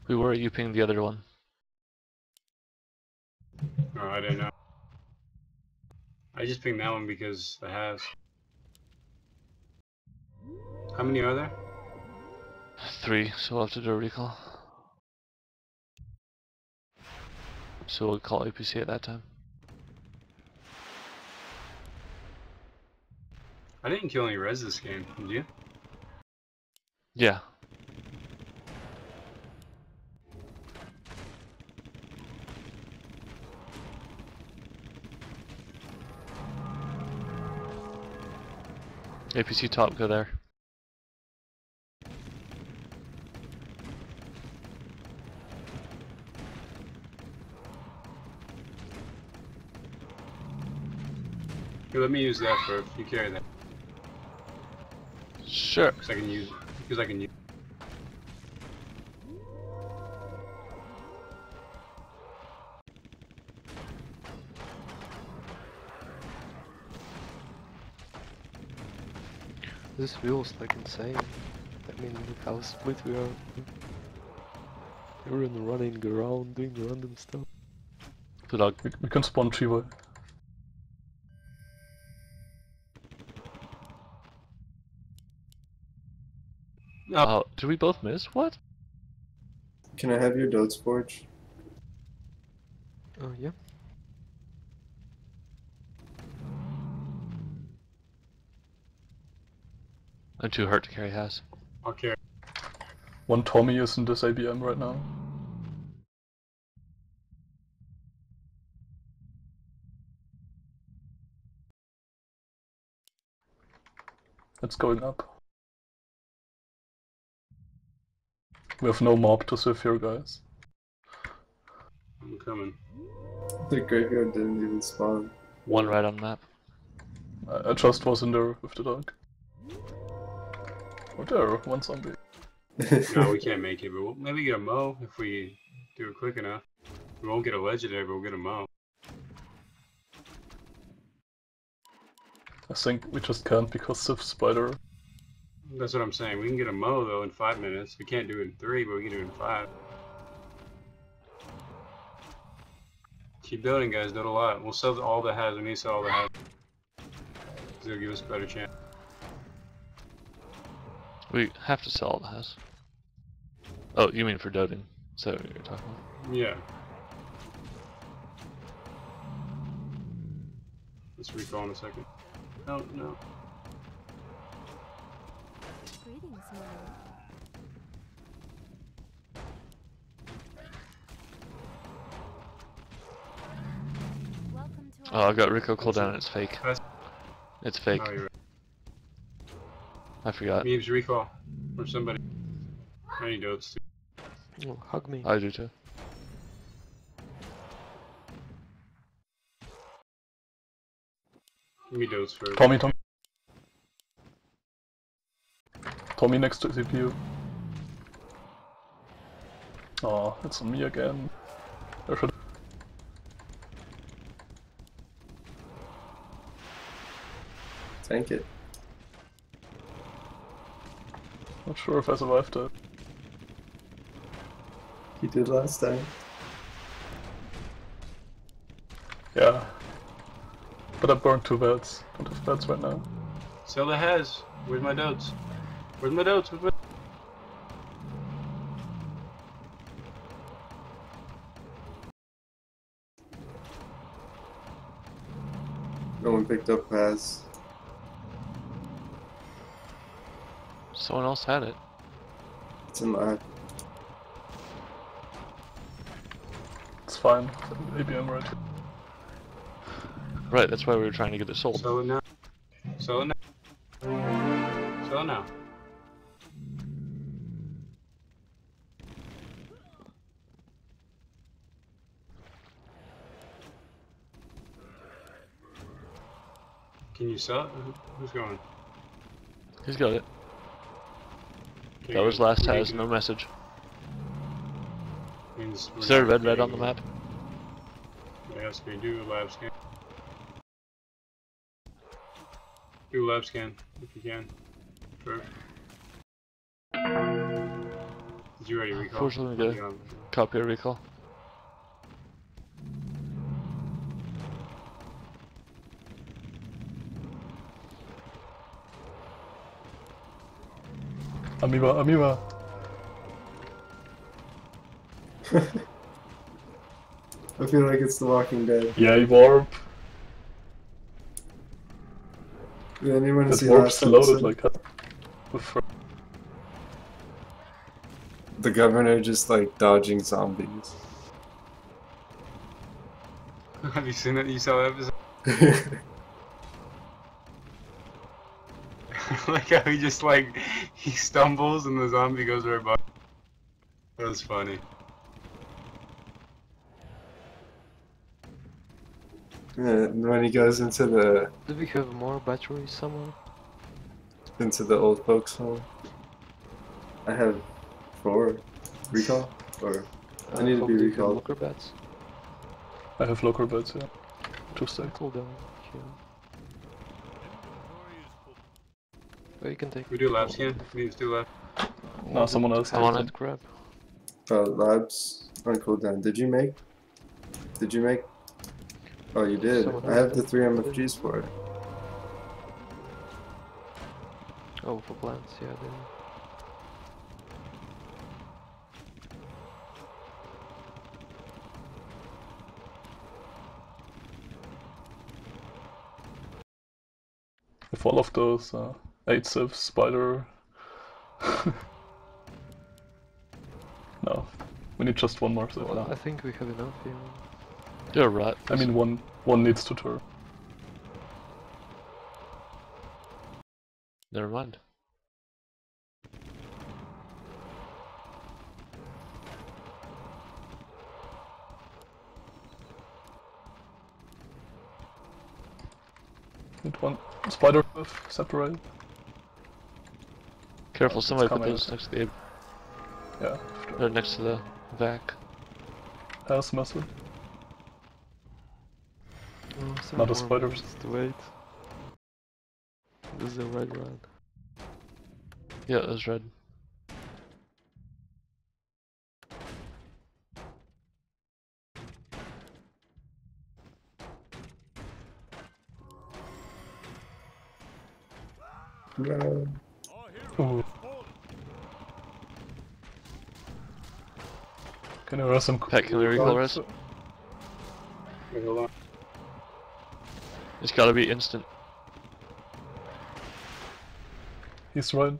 Speaker 2: We were you pinged the other one.
Speaker 1: Oh, I didn't know. I just picked that one because the house. How many are there?
Speaker 2: Three, so we'll have to do a recall. So we'll call APC at that time.
Speaker 1: I didn't kill any res this game, did you?
Speaker 2: Yeah. APC top, go there.
Speaker 1: Here, let me use that for you carry that.
Speaker 2: Sure.
Speaker 1: Because I can use because I can use
Speaker 4: This feels like insane. I mean, look how split we are. Everyone running around doing random stuff.
Speaker 2: Good dog.
Speaker 5: We, we can spawn Chivo.
Speaker 1: Oh,
Speaker 2: Oh, did we both miss? What?
Speaker 3: Can I have your Dotes Forge?
Speaker 4: Uh, yeah.
Speaker 2: I'm too hurt to carry has.
Speaker 1: Okay.
Speaker 5: One Tommy is in this ABM right now. It's going up. We have no mob to save here, guys.
Speaker 1: I'm coming.
Speaker 3: The graveyard didn't even spawn.
Speaker 2: One right on map.
Speaker 5: I, I just was in there with the dog. Oh, there, one zombie.
Speaker 1: No, we can't make it, but we'll maybe get a mo if we do it quick enough. We won't get a legendary, but we'll get a mo.
Speaker 5: I think we just can't because of Spider.
Speaker 1: That's what I'm saying. We can get a mo though in five minutes. We can't do it in three, but we can do it in five. Keep building, guys. Build a lot. We'll sell all the has. We need to sell all the has. It'll give us a better chance.
Speaker 2: We have to sell all the house. Oh, you mean for doting? Is that what you're talking about?
Speaker 1: Yeah. Let's recall in a second. Oh, no, no.
Speaker 6: Greetings, my lord.
Speaker 2: Oh,
Speaker 6: our
Speaker 2: I got
Speaker 6: village.
Speaker 2: Rico cooldown. It's fake. It's fake.
Speaker 1: Oh, right.
Speaker 2: I forgot.
Speaker 1: Meebs recall. Or somebody. I need notes.
Speaker 4: Oh, hug me.
Speaker 2: I do too.
Speaker 1: Give me notes first.
Speaker 5: Tommy, Tommy. Tommy next to CPU. Oh, it's on me again. I should.
Speaker 3: Tank it.
Speaker 5: Not sure if I survived it.
Speaker 3: He did last time.
Speaker 5: Yeah. But I burned two beds. Don't have beds right now.
Speaker 1: Sell the has. Where's my notes? Where's my notes? Where's my...
Speaker 3: No one picked up pass.
Speaker 2: Someone else had it.
Speaker 3: It's in lab.
Speaker 5: It's fine. ABM right here.
Speaker 2: Right, Right, that's why we were trying to get it sold.
Speaker 1: Sell it now. Sell it now. Sell it now. You? Who- Who's going?
Speaker 2: He's got it.
Speaker 1: Okay,
Speaker 2: That was last has no message.
Speaker 1: means
Speaker 2: Is there a red red on the map?
Speaker 1: Yes, we do a lab scan. Do a lab scan if you can. Sure. Did you already recall?
Speaker 2: Unfortunately, we
Speaker 1: Yeah.
Speaker 2: Copy recall.
Speaker 5: Amoeba, Amoeba.
Speaker 3: I feel like it's The Walking Dead.
Speaker 5: Yay, warp.
Speaker 3: Did anyone
Speaker 5: That
Speaker 3: see
Speaker 5: warp's
Speaker 3: last
Speaker 5: loaded like that.
Speaker 3: The governor just like dodging zombies.
Speaker 1: Have you seen that? You saw that episode? like how he just like he stumbles and the zombie goes right by. That was funny.
Speaker 3: Yeah, and when he goes into the
Speaker 4: Do we have more batteries somewhere?
Speaker 3: into the old folks home. I have four recall or I need to
Speaker 4: hope
Speaker 3: be
Speaker 4: they have
Speaker 3: recalled.
Speaker 4: Locker bats.
Speaker 5: I have local beds, yeah. Two stacks.
Speaker 4: Cool down here. But you can take.
Speaker 1: We do labs here. We just do lab.
Speaker 5: No, no someone else. I
Speaker 2: wanted
Speaker 4: grab.
Speaker 3: Uh, labs on cooldown. Did you make? Did you make? Oh, you did.
Speaker 4: Someone
Speaker 3: I have the three MFGs for it.
Speaker 4: Oh, for plants, yeah, Then.
Speaker 5: If all of those uh, 8 civ spider. no, we need just one more civ
Speaker 4: Well, I think we have enough here.
Speaker 2: You're right.
Speaker 5: I mean, one one needs to turn.
Speaker 2: Never mind.
Speaker 5: Need one spider civ separate.
Speaker 2: Careful,
Speaker 5: it's
Speaker 2: somebody put those next to the
Speaker 5: Yeah,
Speaker 2: or next to the vac.
Speaker 5: as method.
Speaker 4: Oh, three
Speaker 5: Not a spider.
Speaker 4: Just wait. This is the right one.
Speaker 2: Yeah, it was red.
Speaker 3: No.
Speaker 5: Ooh. Can you rest some?
Speaker 2: Pat, can we recall res?
Speaker 1: Wait, hold on.
Speaker 2: It's gotta be instant.
Speaker 5: He's right.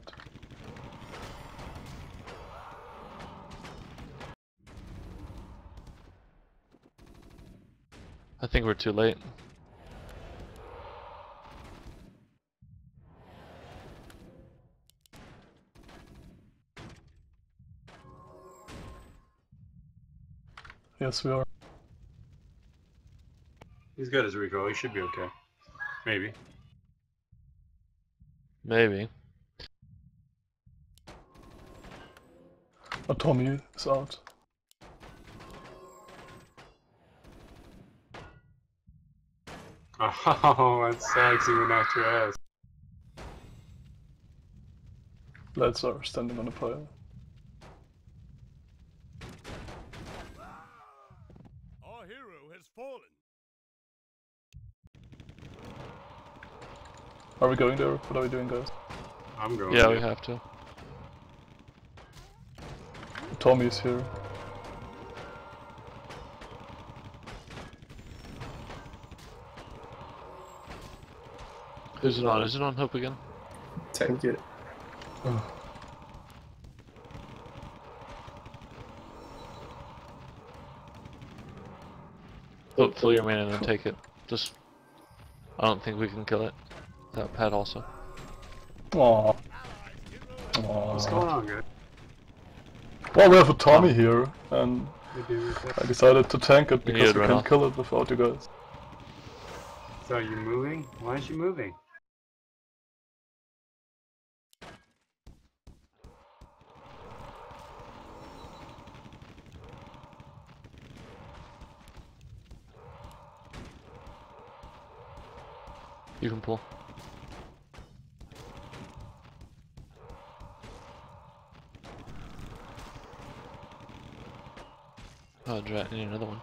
Speaker 2: I think we're too late.
Speaker 5: Yes, we are.
Speaker 1: He's got his recall. He should be okay. Maybe.
Speaker 2: Maybe.
Speaker 5: Tommy is out.
Speaker 1: Oh, that sucks. He went after us.
Speaker 5: Lads are standing on a pile.
Speaker 7: Our hero has fallen.
Speaker 5: Are we going there? What are we doing, guys?
Speaker 1: I'm going.
Speaker 2: Yeah, we have to.
Speaker 5: Tommy is here.
Speaker 2: Who's it on? Is it on Hope again?
Speaker 3: Tank it.
Speaker 2: Hope, oh, fill your mana and then take it. Just. I don't think we can kill it. That pad also.
Speaker 5: Aww.
Speaker 1: What's going on, guys?
Speaker 5: Well, we have a Tommy here, and
Speaker 1: What do you with that?
Speaker 5: I decided to tank it because we can
Speaker 2: run off.
Speaker 5: kill it without you guys.
Speaker 1: So you moving? Why aren't you moving?
Speaker 2: You can pull. Oh, drat, I need another one.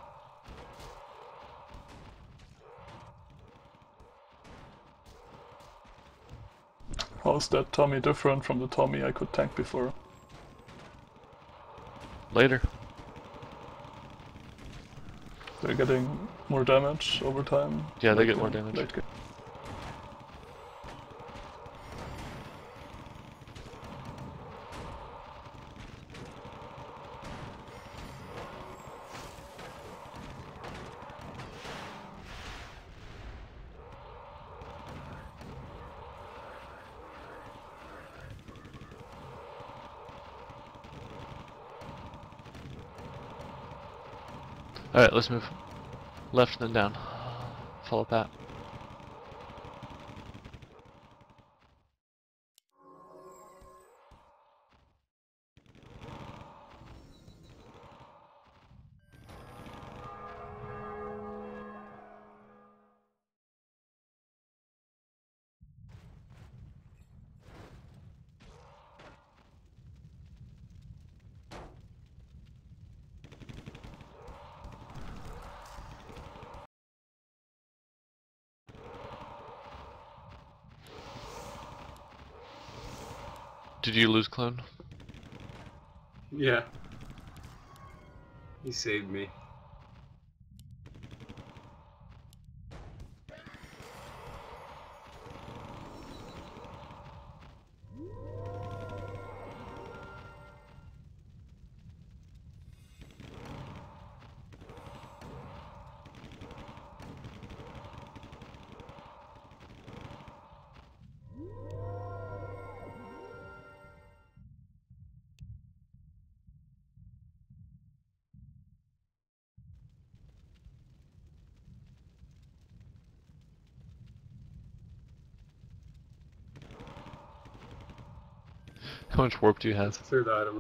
Speaker 5: How is that Tommy different from the Tommy I could tank before?
Speaker 2: Later.
Speaker 5: They're getting more damage over time.
Speaker 2: Yeah, they get more
Speaker 5: in
Speaker 2: damage. Alright, let's move. Left and then down. Follow Pat. Did you lose clone?
Speaker 1: Yeah. He saved me.
Speaker 2: Much warp do you have?
Speaker 1: third item.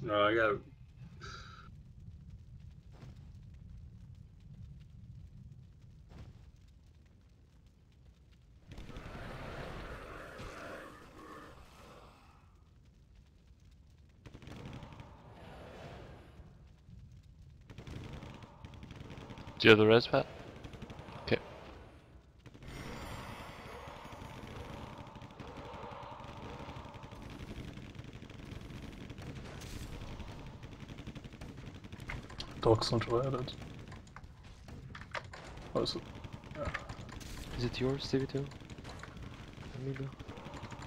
Speaker 1: No, I got.
Speaker 2: Do you have the res pat? Okay.
Speaker 5: Dogs not added. Oh, is it?
Speaker 4: Is it yours, TV2? Amoeba?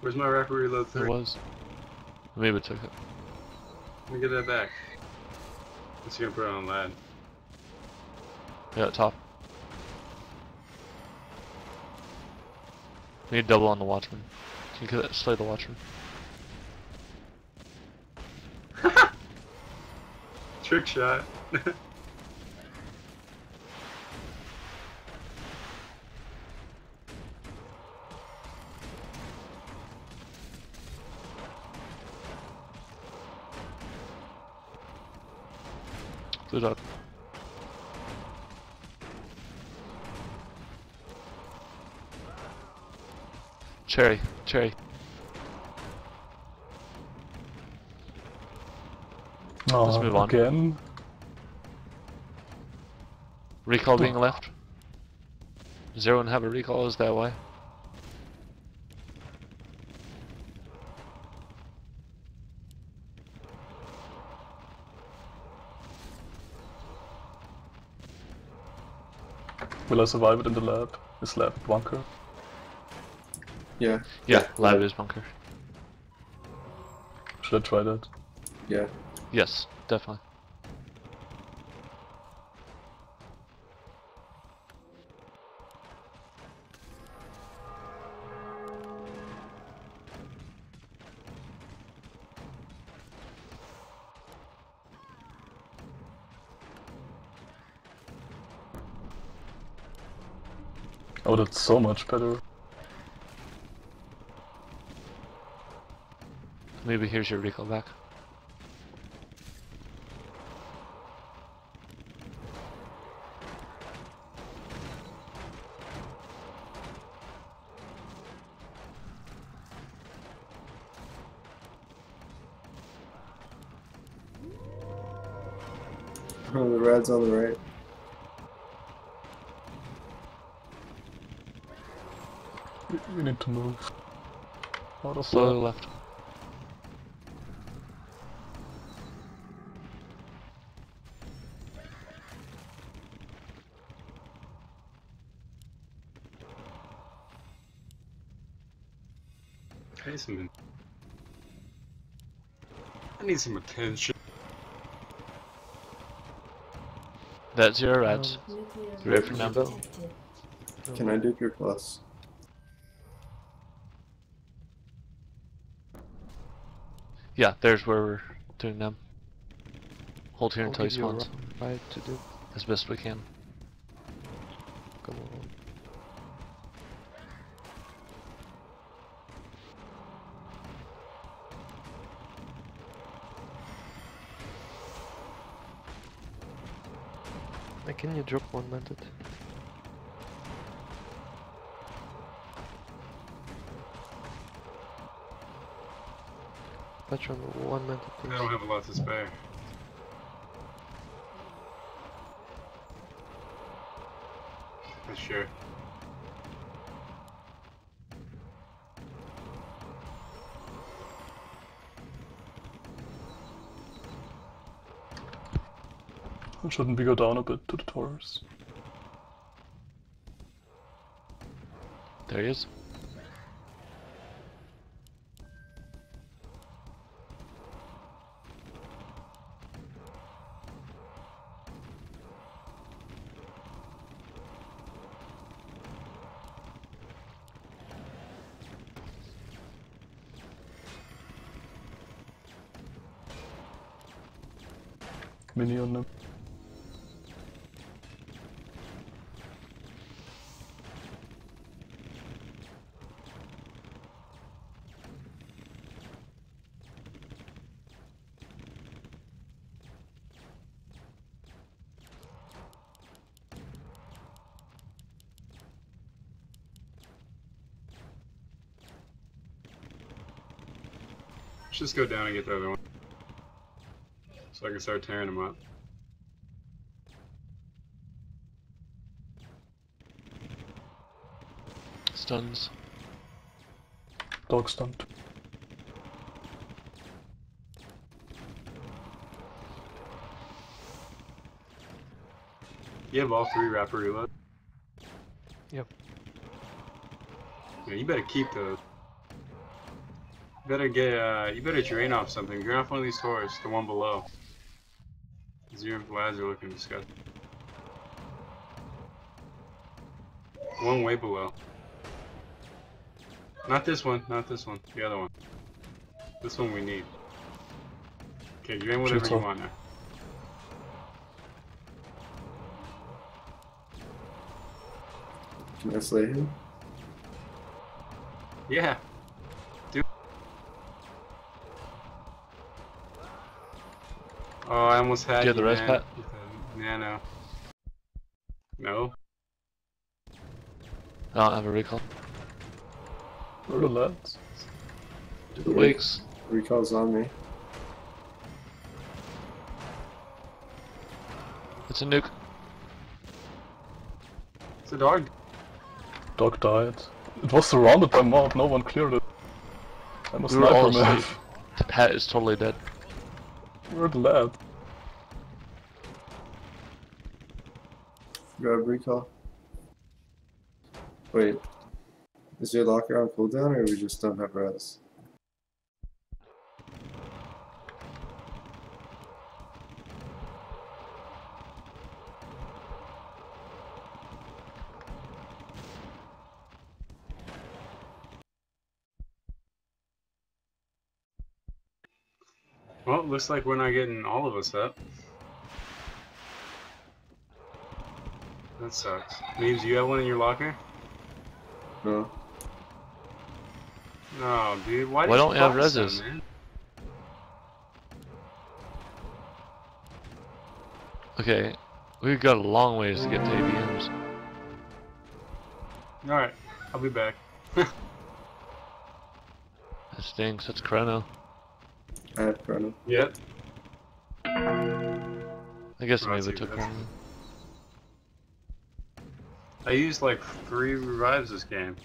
Speaker 1: Where's my rapid reload
Speaker 2: It was. Maybe took it.
Speaker 1: Let me get that back. Let's see, gonna put it on lad.
Speaker 2: Yeah, top. Need double on the watchman. Can you slay the watchman?
Speaker 1: Trick shot.
Speaker 2: Cherry, cherry.
Speaker 5: Oh,
Speaker 2: move on.
Speaker 5: again.
Speaker 2: Recall being left. Does everyone have a recall? Is that why?
Speaker 5: Will I survive it in the lab? Is lab bunker?
Speaker 3: Yeah,
Speaker 2: Yeah, lab is bunker.
Speaker 5: Should I try that?
Speaker 3: yeah.
Speaker 2: Yes, definitely.
Speaker 5: Oh, that's so much better.
Speaker 2: Maybe here's your recall back.
Speaker 3: Oh, the rad's on the right.
Speaker 5: We, we need to move. Out of
Speaker 2: Slowly left.
Speaker 1: I need some attention.
Speaker 2: That's your rats. You oh. ready for number?
Speaker 3: Can I dupe your plus?
Speaker 2: Yeah, there's where we're doing them. Hold here
Speaker 4: I'll
Speaker 2: until he
Speaker 4: you a
Speaker 2: spawns.
Speaker 4: ro- ride to do.
Speaker 2: As best we can.
Speaker 4: Drop one method? Patron, one method,
Speaker 1: I don't have a lot to spare. That's And
Speaker 5: shouldn't we go down a bit to the Taurus?
Speaker 2: There he is.
Speaker 5: Minion
Speaker 1: Let's just go down and get the other one. So I can start tearing them up.
Speaker 2: Stuns.
Speaker 5: Dog stunned.
Speaker 1: You have all three rapid reload?
Speaker 4: Yep.
Speaker 1: Yeah, you better keep those. You better get, uh, you better drain off something. Drain off one of these tours, the one below. Cause your lads are looking disgusting. One way below. Not this one, not this one, the other one. This one we need. Okay, drain whatever
Speaker 5: Shoots
Speaker 1: you
Speaker 5: off.
Speaker 1: want now.
Speaker 3: Can I slay him?
Speaker 1: Yeah. Almost had
Speaker 2: Do you have the
Speaker 1: you,
Speaker 2: res
Speaker 1: man.
Speaker 2: pat?
Speaker 1: With the Nano. No.
Speaker 2: I don't have a recall.
Speaker 5: Where are the lads?
Speaker 2: Do the wakes.
Speaker 3: Recall's on me.
Speaker 2: It's a nuke.
Speaker 1: It's a dog.
Speaker 5: Dog died. It was surrounded by mob, no one cleared it. I'm a
Speaker 2: We
Speaker 5: sniper man.
Speaker 2: asleep. Pat is totally dead.
Speaker 5: Where are the lads?
Speaker 3: Grab recall. Wait. Is your locker on cooldown or we just don't have res?
Speaker 1: Well, looks like we're not getting all of us up. That sucks. Means you have one in your locker?
Speaker 3: No.
Speaker 1: No, dude. Why,
Speaker 2: Why
Speaker 1: did
Speaker 2: don't you have
Speaker 1: box them,
Speaker 2: reses? Okay, we've got a long ways to get to ABMs.
Speaker 1: Alright, I'll be back.
Speaker 2: That stinks. That's Chrono.
Speaker 3: I have chrono.
Speaker 1: Yep.
Speaker 2: I guess
Speaker 1: Right,
Speaker 2: maybe
Speaker 1: so
Speaker 2: took
Speaker 1: that's-
Speaker 2: Chrono.
Speaker 1: I used like three revives this game.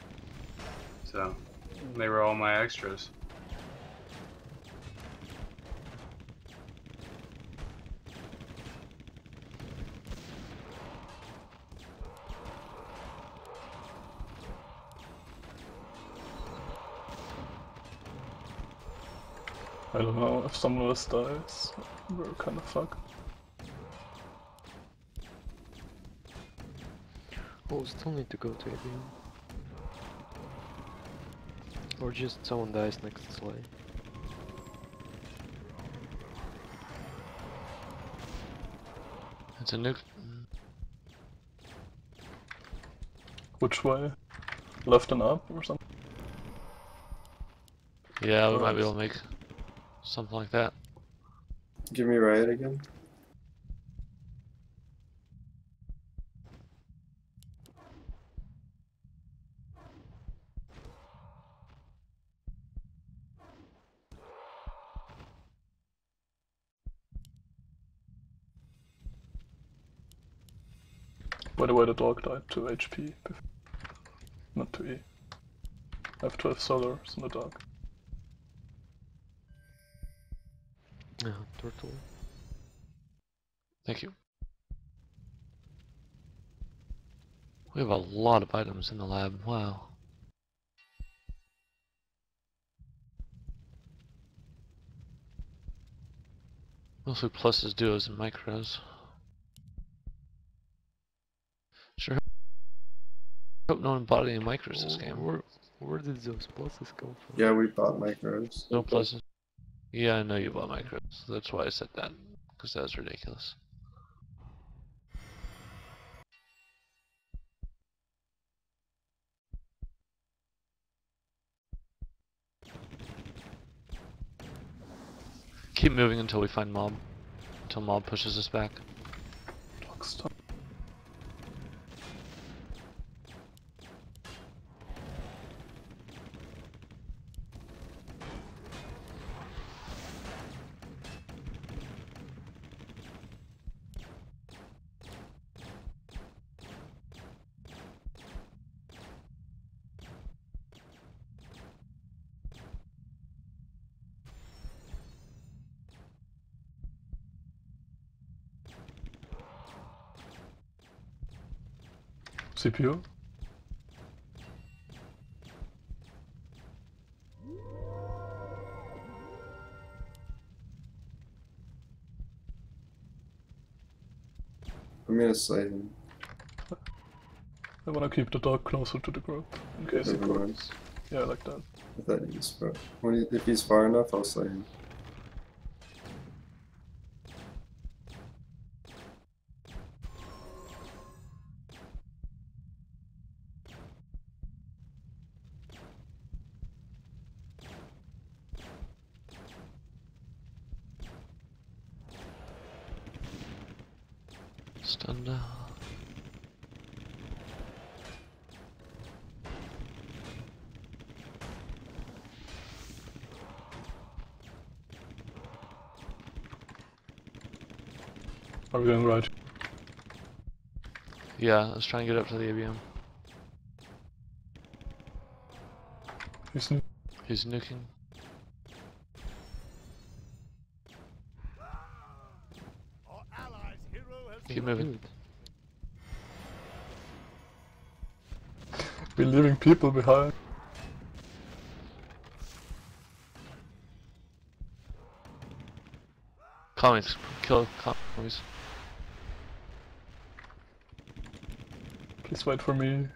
Speaker 1: So, they were all my extras.
Speaker 5: I don't know, if someone else dies, we're kinda fucked.
Speaker 4: Oh, still need to go to ABM. Or just someone dies next to Slay.
Speaker 2: It's a nuke.
Speaker 5: Which way? Left and up or something?
Speaker 2: Yeah, we might be able to make something like that.
Speaker 3: Give me riot again.
Speaker 5: Dog died to HP. bef- Not to E. I have 12 solars in the dog.
Speaker 4: Yeah, turtle.
Speaker 2: Thank you. We have a lot of items in the lab. Wow. Mostly pluses, duos, and micros. Sure hope no one bought any micros this game.
Speaker 4: Where, where did those pluses come from?
Speaker 3: Yeah, we bought micros.
Speaker 2: No pluses. Yeah, I know you bought micros. That's why I said that. because that was ridiculous. Keep moving until we find mob. Until mob pushes us back.
Speaker 5: Dog stop. CPU.
Speaker 3: I'm gonna slay him.
Speaker 5: I wanna keep the dog closer to the group in case he pulls. Yeah, like that.
Speaker 3: I thought he was far. When he, if he's far enough, I'll slay him.
Speaker 2: Stun down.
Speaker 5: Are we going right?
Speaker 2: Yeah, let's try and get up to the ABM.
Speaker 5: He's new.
Speaker 2: He's nuking.
Speaker 7: Our allies' hero has
Speaker 2: Keep moving.
Speaker 5: We're leaving people behind.
Speaker 2: Commies. Kill commies.
Speaker 5: Please wait for me.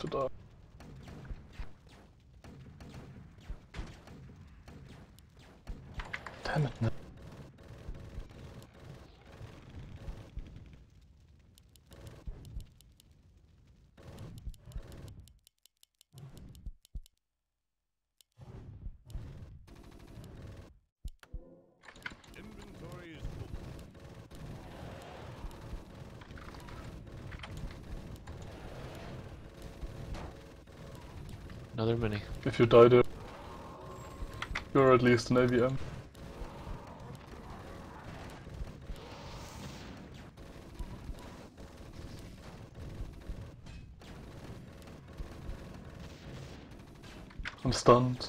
Speaker 5: To die. Damn it. no. If you die there, you're at least an ABM. I'm stunned.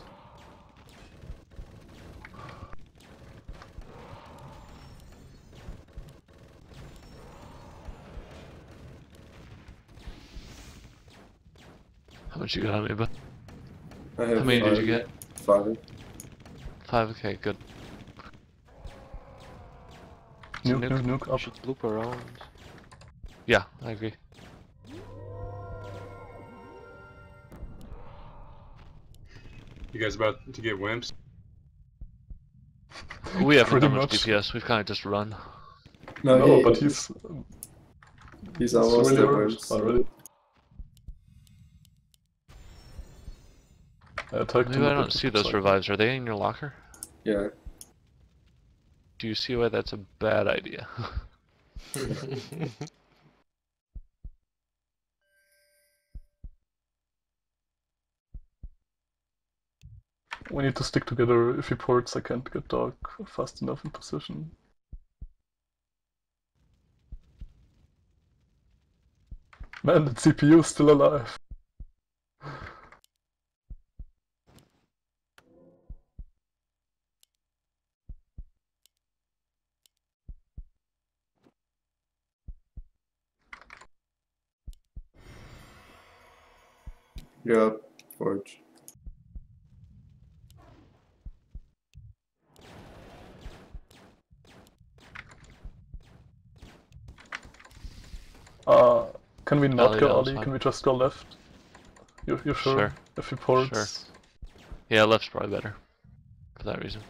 Speaker 2: How much you got on me,
Speaker 3: I have
Speaker 2: how many did you get?
Speaker 3: Five.
Speaker 2: Five. Okay, good.
Speaker 5: Nuke,
Speaker 2: nuke.
Speaker 5: nuke, nuke, up.
Speaker 4: should loop around.
Speaker 2: Yeah, I agree.
Speaker 1: You guys about to get wimps?
Speaker 2: We haven't
Speaker 5: Pretty
Speaker 2: done much
Speaker 5: much.
Speaker 2: DPS. We've kind of just run.
Speaker 3: No,
Speaker 5: No,
Speaker 3: he,
Speaker 5: but he's,
Speaker 3: he's
Speaker 5: he's
Speaker 3: almost
Speaker 5: really
Speaker 3: at
Speaker 5: hurt
Speaker 3: wimps.
Speaker 5: already. Uh, I attacked
Speaker 2: Maybe
Speaker 5: him
Speaker 2: I
Speaker 5: a
Speaker 2: don't see those
Speaker 5: upside.
Speaker 2: revives. Are they in your locker?
Speaker 3: Yeah.
Speaker 2: Do you see why that's a bad idea?
Speaker 5: We need to stick together. If he ports, I can't get dog fast enough in position. Man, the CPU is still alive.
Speaker 3: You're up, Forge.
Speaker 5: Uh, can we not
Speaker 2: Ali,
Speaker 5: go
Speaker 2: that
Speaker 5: Ali? Can we just go left? You, you sure?
Speaker 2: Sure.
Speaker 5: If he ports,
Speaker 2: Yeah, left's probably better. For that reason.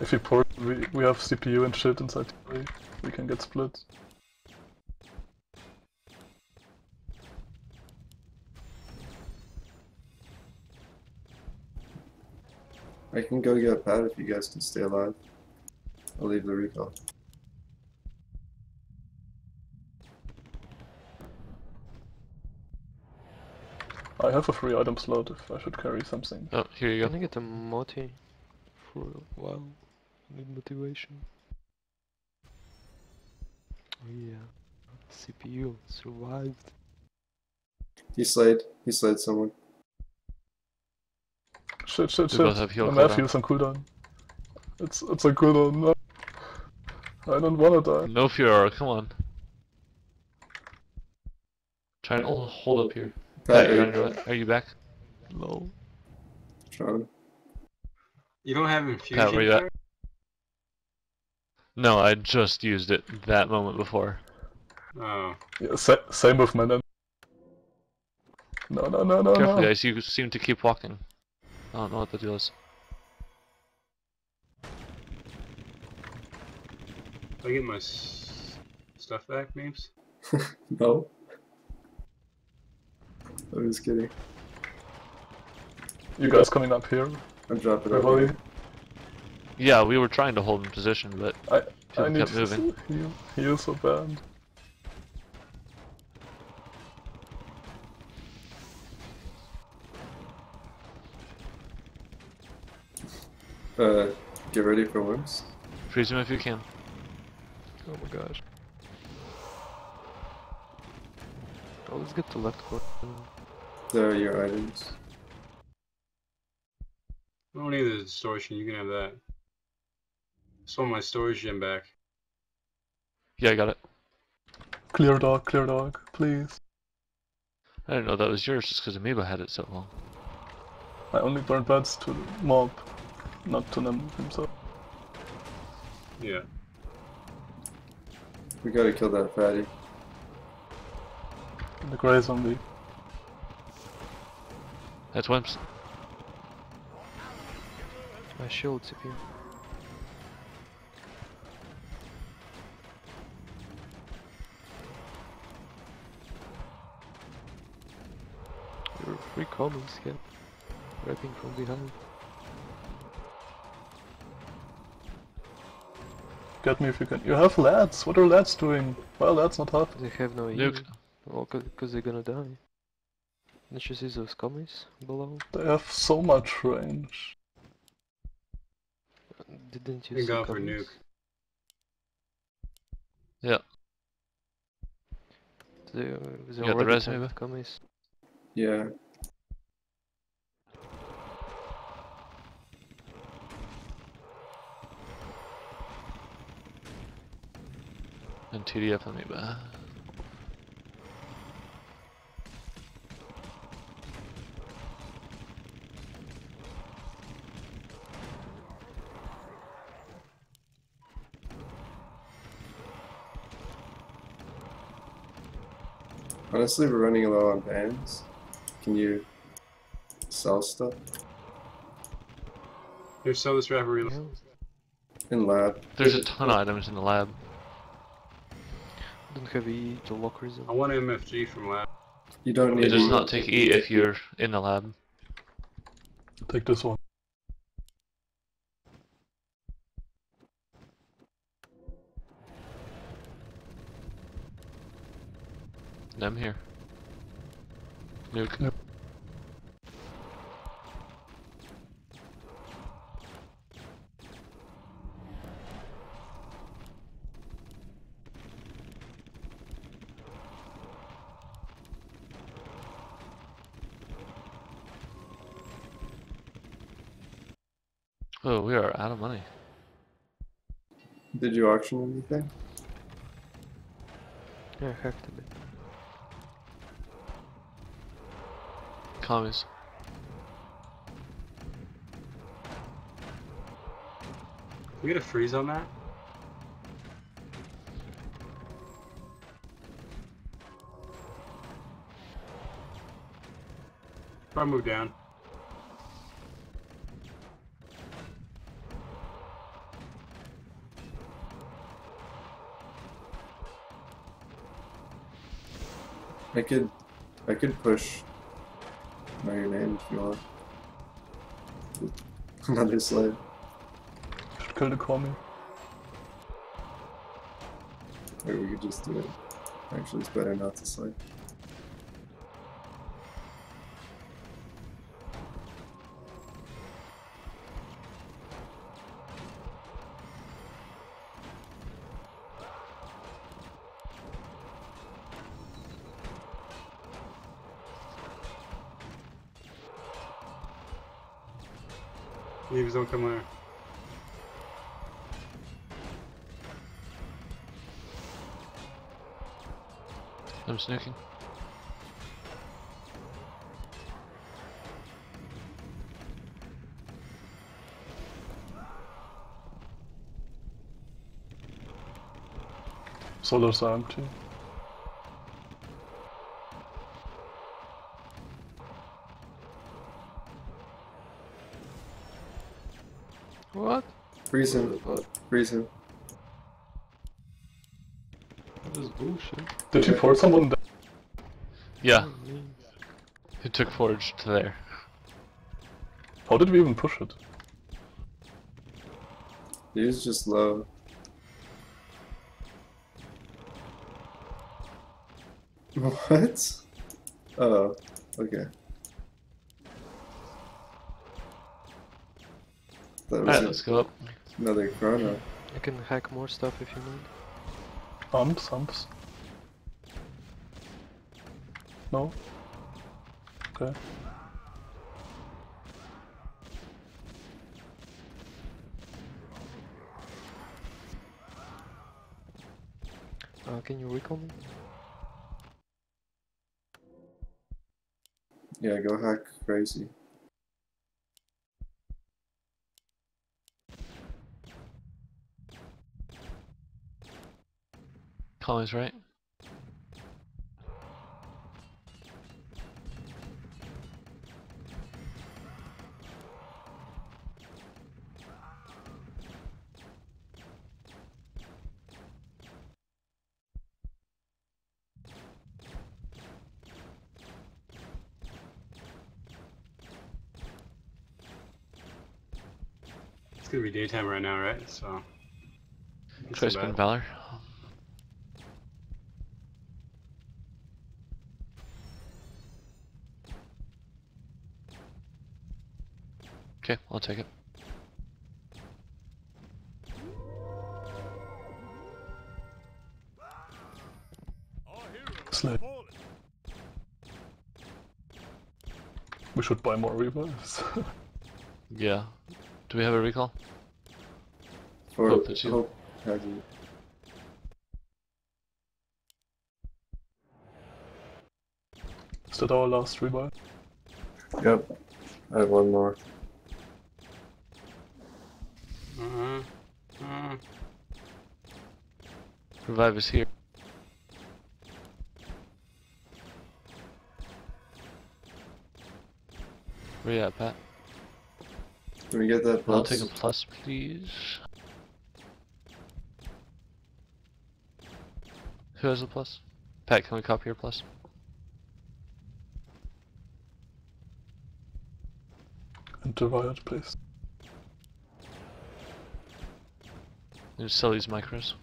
Speaker 5: if he ports, we we have CPU and shit inside the. We can get split.
Speaker 3: I can go get a pad if you guys can stay alive. I'll leave the recall.
Speaker 5: I have a free item slot if I should carry something.
Speaker 2: Oh, here you go.
Speaker 4: Can
Speaker 2: go.
Speaker 4: I get a moti for a while? I need motivation. Oh yeah. CPU survived.
Speaker 3: He slayed. He slayed someone.
Speaker 5: Shit, shit,
Speaker 2: We
Speaker 5: shit.
Speaker 2: both have heal
Speaker 5: My math
Speaker 2: cooldown.
Speaker 5: heals on cooldown. It's it's a cooldown. No. I don't wanna die.
Speaker 2: No Fiora, come on. Try and hold, hold up here.
Speaker 3: Pat,
Speaker 2: Pat, you're
Speaker 3: are
Speaker 2: on your way. Are you back?
Speaker 4: Lol.
Speaker 3: Tron.
Speaker 1: You don't have infusion.
Speaker 2: where you at? No, I just used it that moment before.
Speaker 1: Oh.
Speaker 5: Yeah, sa same with my No, no, no, no,
Speaker 2: Careful,
Speaker 5: no.
Speaker 2: guys. You seem to keep walking. Oh, I don't know what the deal is.
Speaker 1: Do I get my s- stuff back, Memes?
Speaker 3: No. I'm just kidding.
Speaker 5: You guys coming up here?
Speaker 3: I'm dropping over.
Speaker 5: Everybody?
Speaker 3: here.
Speaker 2: Yeah, we were trying to hold in position, but
Speaker 5: I
Speaker 2: people
Speaker 5: need
Speaker 2: kept
Speaker 5: to
Speaker 2: moving.
Speaker 5: heal. Heal so bad.
Speaker 3: Uh, get ready for worms.
Speaker 2: Freeze him if you can.
Speaker 4: Oh my gosh. Oh, let's get the left corner.
Speaker 3: There are your items.
Speaker 1: I don't need the distortion. You can have that. Just want my storage gem back.
Speaker 2: Yeah, I got it.
Speaker 5: Clear dog, clear dog, please.
Speaker 2: I didn't know that was yours just because Amoeba had it so long.
Speaker 5: I only burn beds to mob, not to them himself.
Speaker 1: Yeah.
Speaker 3: We gotta kill that fatty.
Speaker 5: The gray zombie.
Speaker 2: That's Wimps.
Speaker 4: My shield CPU. You're free coming, Skip. Wrapping from behind.
Speaker 5: Get me if you can. You have lads. What are lads doing? Well, that's not half.
Speaker 4: They have no
Speaker 2: Nuke.
Speaker 4: E. Well, because they're gonna die. Didn't you see those commies below?
Speaker 5: They have so much range.
Speaker 4: Didn't you
Speaker 1: Thank
Speaker 4: see
Speaker 1: God for nuke.
Speaker 2: Yeah.
Speaker 4: They, they
Speaker 2: got the
Speaker 4: already
Speaker 2: res, maybe?
Speaker 4: commies.
Speaker 3: Yeah.
Speaker 2: And TDF Amoeba.
Speaker 3: Honestly, we're running low on bands. Can you sell stuff
Speaker 1: Here, sell this rapper real.
Speaker 3: In lab?
Speaker 2: There's a ton of items in the lab.
Speaker 4: Don't have E to lockers.
Speaker 1: I want MFG from lab.
Speaker 3: You don't need.
Speaker 2: It does not take E if you're in the lab.
Speaker 5: Take this one.
Speaker 2: I'm here. Nuke.
Speaker 5: Yep.
Speaker 2: Oh, we are out of money.
Speaker 3: Did you auction anything?
Speaker 4: Yeah, I hacked a bit.
Speaker 2: Commies.
Speaker 1: We get a freeze on that? Probably move down.
Speaker 3: I could, I could push my name if you want. Another slave.
Speaker 5: Should kill the Kwame.
Speaker 3: Or we could just do it. Actually, it's better not to slay.
Speaker 1: Leaves don't come there.
Speaker 2: I'm sneaking.
Speaker 5: Solars are empty.
Speaker 3: Freeze him.
Speaker 4: What?
Speaker 3: Freeze him.
Speaker 4: This bullshit.
Speaker 5: Did you force someone there?
Speaker 2: Yeah, he took Forge to there.
Speaker 5: How did we even push it?
Speaker 3: He was just low. What? Oh, okay. That was
Speaker 2: Alright,
Speaker 3: a-
Speaker 2: let's go up.
Speaker 3: Another chrono.
Speaker 4: I can hack more stuff if you need.
Speaker 5: Amps, amps. No? Okay.
Speaker 4: Uh, can you recall me?
Speaker 3: Yeah, go hack crazy.
Speaker 2: Right?
Speaker 1: It's gonna be daytime right now, right? So. not
Speaker 2: Try
Speaker 1: so
Speaker 2: spin. Valor. Okay, I'll take it.
Speaker 7: Our heroes
Speaker 5: Slay.
Speaker 7: have fallen.
Speaker 5: We should buy more revives.
Speaker 2: Yeah. Do we have a recall?
Speaker 3: For
Speaker 2: Hope it's you.
Speaker 3: hope has
Speaker 5: that our last revive?
Speaker 3: Yep. I have one more.
Speaker 1: Uh-huh. Uh,
Speaker 2: Revive is here. Where you at, Pat?
Speaker 3: Can we get that plus?
Speaker 2: I'll take a plus, please. Who has a plus? Pat, can we copy your plus?
Speaker 5: And the riot, please.
Speaker 2: And sell these micros.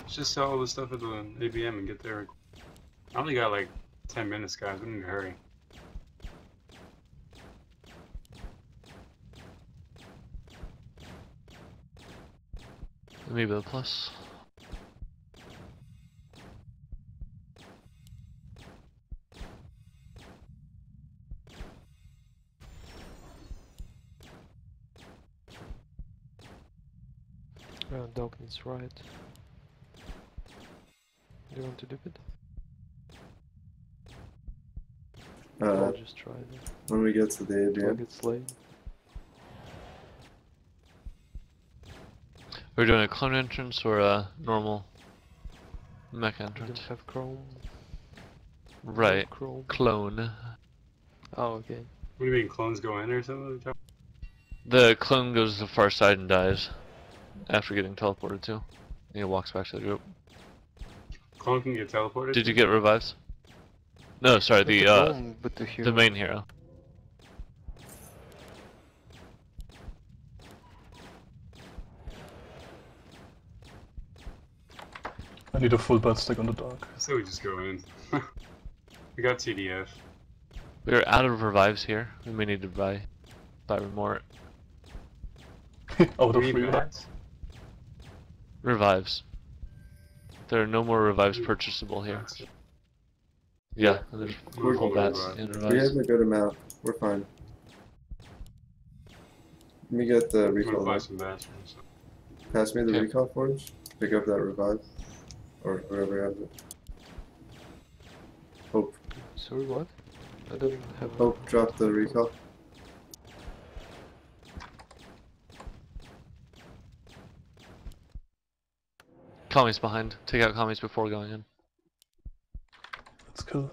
Speaker 1: let's just sell all the stuff at the ABM and get there. I only got like 10 minutes, guys. We need to hurry.
Speaker 2: Maybe a plus.
Speaker 4: Uh, dog needs right. Do you want to do it?
Speaker 3: Uh,
Speaker 4: I'll just try it.
Speaker 3: when we get to the
Speaker 4: Dog
Speaker 3: ABM.
Speaker 4: gets slain.
Speaker 2: We're doing a clone entrance or a normal mech
Speaker 4: I don't have chrome. no
Speaker 2: Right.
Speaker 4: Chrome.
Speaker 2: Clone.
Speaker 4: Oh, okay.
Speaker 1: What do you mean, clones go in or something?
Speaker 2: The clone goes to the far side and dies after getting teleported to. And he walks back to the group.
Speaker 1: Clone can get teleported.
Speaker 2: Did you get revives? No, sorry,
Speaker 4: Not
Speaker 2: the uh,
Speaker 4: clone, but the hero.
Speaker 2: the main hero.
Speaker 5: I need a full bed stack on the dark.
Speaker 1: So we just go in. we got TDF.
Speaker 2: We're out of revives here. We may need to buy buy more
Speaker 5: Out of
Speaker 1: Three
Speaker 5: three.
Speaker 1: Bats?
Speaker 2: revives. There are no more revives purchasable here. Yeah, there's
Speaker 1: We're
Speaker 2: full bats
Speaker 1: revive.
Speaker 2: and
Speaker 3: We have a good amount. We're fine. Let me get the recall.
Speaker 1: buy some bats. from
Speaker 3: Pass me the
Speaker 2: Okay.
Speaker 3: recall forge. Pick up that revive. Or whoever has it. Hope.
Speaker 4: Sorry, what? I don't have.
Speaker 3: Hope drop the recall.
Speaker 2: Kami's behind. Take out commies before going in.
Speaker 5: Let's kill.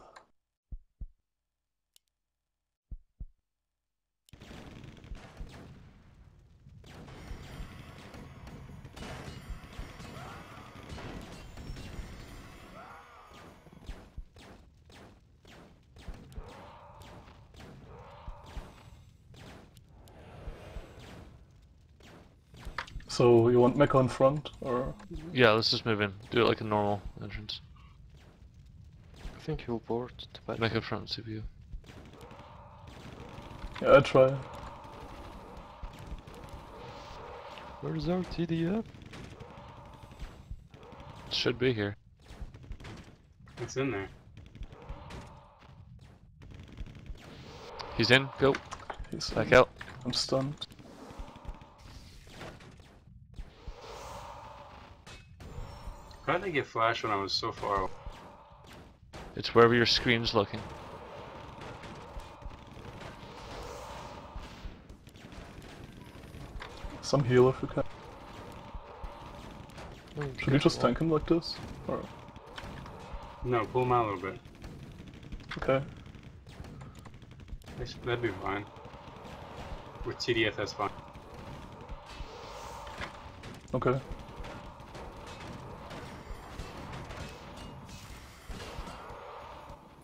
Speaker 5: So you want Mecha in front, or
Speaker 2: Yeah, let's just move in. Do it like a normal entrance.
Speaker 4: I think he'll board the battle.
Speaker 2: Make it front CPU.
Speaker 5: yeah, I try.
Speaker 4: Where's our TDF?
Speaker 2: It should be here.
Speaker 1: It's in there.
Speaker 2: He's in. Go.
Speaker 5: He's
Speaker 2: Back out.
Speaker 5: I'm stunned.
Speaker 1: Did I get flash when I was so far away?
Speaker 2: It's wherever your screen's looking.
Speaker 5: Some healer if you can.
Speaker 4: Oh,
Speaker 5: Should we just tank him like this? Or
Speaker 1: No, pull him out a little bit.
Speaker 5: okay.
Speaker 1: That's- That'd be fine. With TDF, that's fine.
Speaker 5: Okay.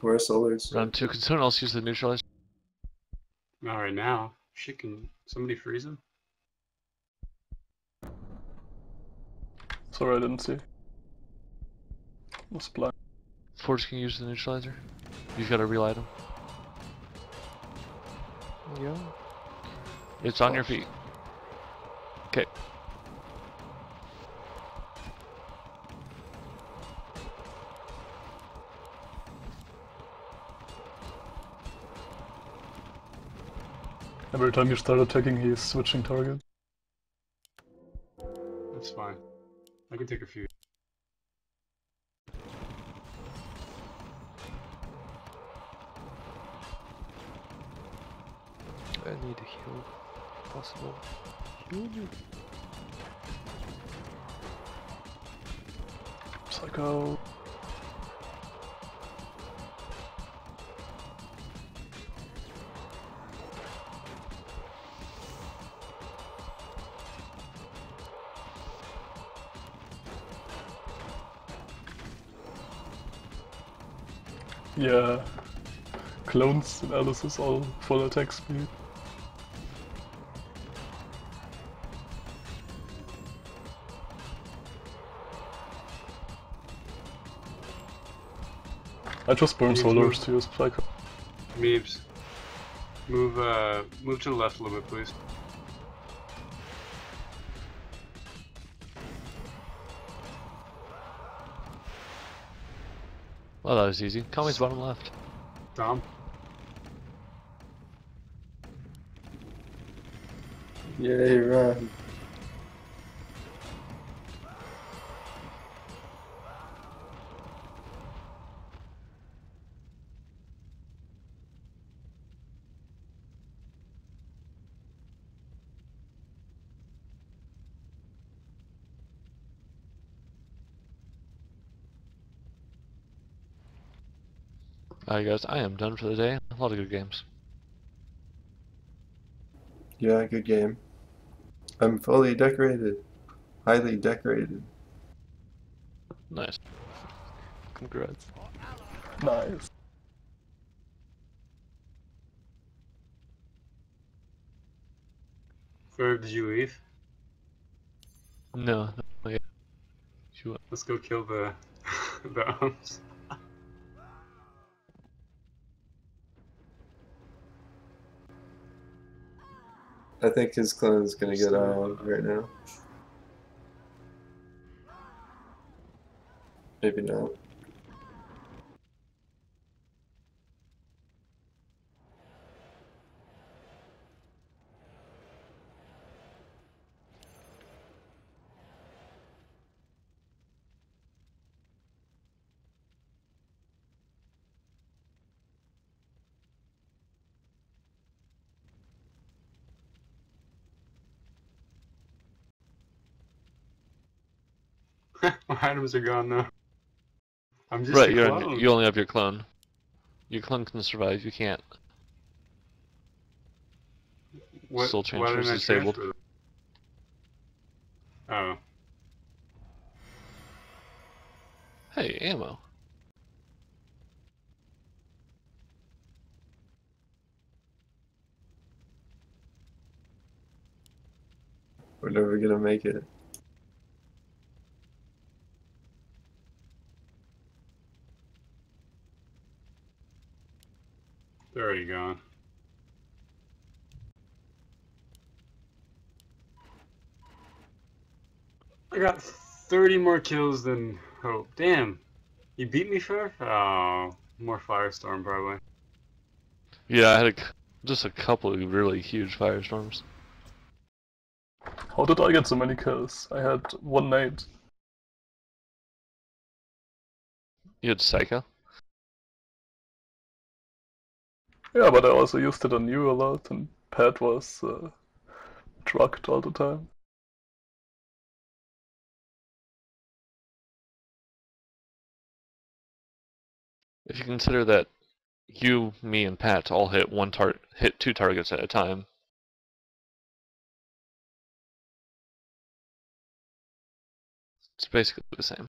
Speaker 3: Where are solars?
Speaker 2: Round two. Can someone else use the neutralizer?
Speaker 1: Not right now. Shit, can somebody freeze him?
Speaker 5: Sorry, I didn't see. Was blind.
Speaker 2: Forge can use the neutralizer. You've got to relight him.
Speaker 4: Yeah.
Speaker 2: It's on your feet. Okay.
Speaker 5: Every time you start attacking, he's switching target.
Speaker 1: That's fine. I can take a few.
Speaker 4: I need a heal. if Possible. Heal me.
Speaker 5: Psycho. Yeah. Clones and Alice is all full attack speed. I just burn solars
Speaker 1: move.
Speaker 5: to use Psycho.
Speaker 1: Meebs. Move, uh, move to the left a little bit, please.
Speaker 2: Well, that was easy. Kami's bottom left.
Speaker 1: Dom.
Speaker 3: Yay, run.
Speaker 2: Alright, guys. I am done for the day. A lot of good games.
Speaker 3: Yeah, good game. I'm fully decorated. Highly decorated.
Speaker 2: Nice.
Speaker 4: Congrats.
Speaker 5: Nice.
Speaker 1: Ferb, did you leave?
Speaker 2: No, no, yeah.
Speaker 1: Let's go kill the the umps.
Speaker 3: I think his clone's gonna get out right now. Maybe not.
Speaker 1: My items are gone now. I'm just
Speaker 2: right,
Speaker 1: a
Speaker 2: you're you only have your clone. Your clone can survive. You can't.
Speaker 1: What,
Speaker 2: Soul
Speaker 1: why
Speaker 2: transfer is disabled.
Speaker 1: transfer? Oh.
Speaker 2: Hey, ammo.
Speaker 3: We're never gonna make it.
Speaker 1: They're already gone. I got 30 more kills than Hope. Damn. You beat me, Fer? Oh, more Firestorm, probably.
Speaker 2: Yeah, I had a c just a couple of really huge firestorms.
Speaker 5: How did I get so many kills? I had one night.
Speaker 2: You had Psycho.
Speaker 5: Yeah, but I also used it on you a lot, and Pat was uh, drugged all the time.
Speaker 2: If you consider that you, me, and Pat all hit one tar hit two targets at a time. It's basically the same.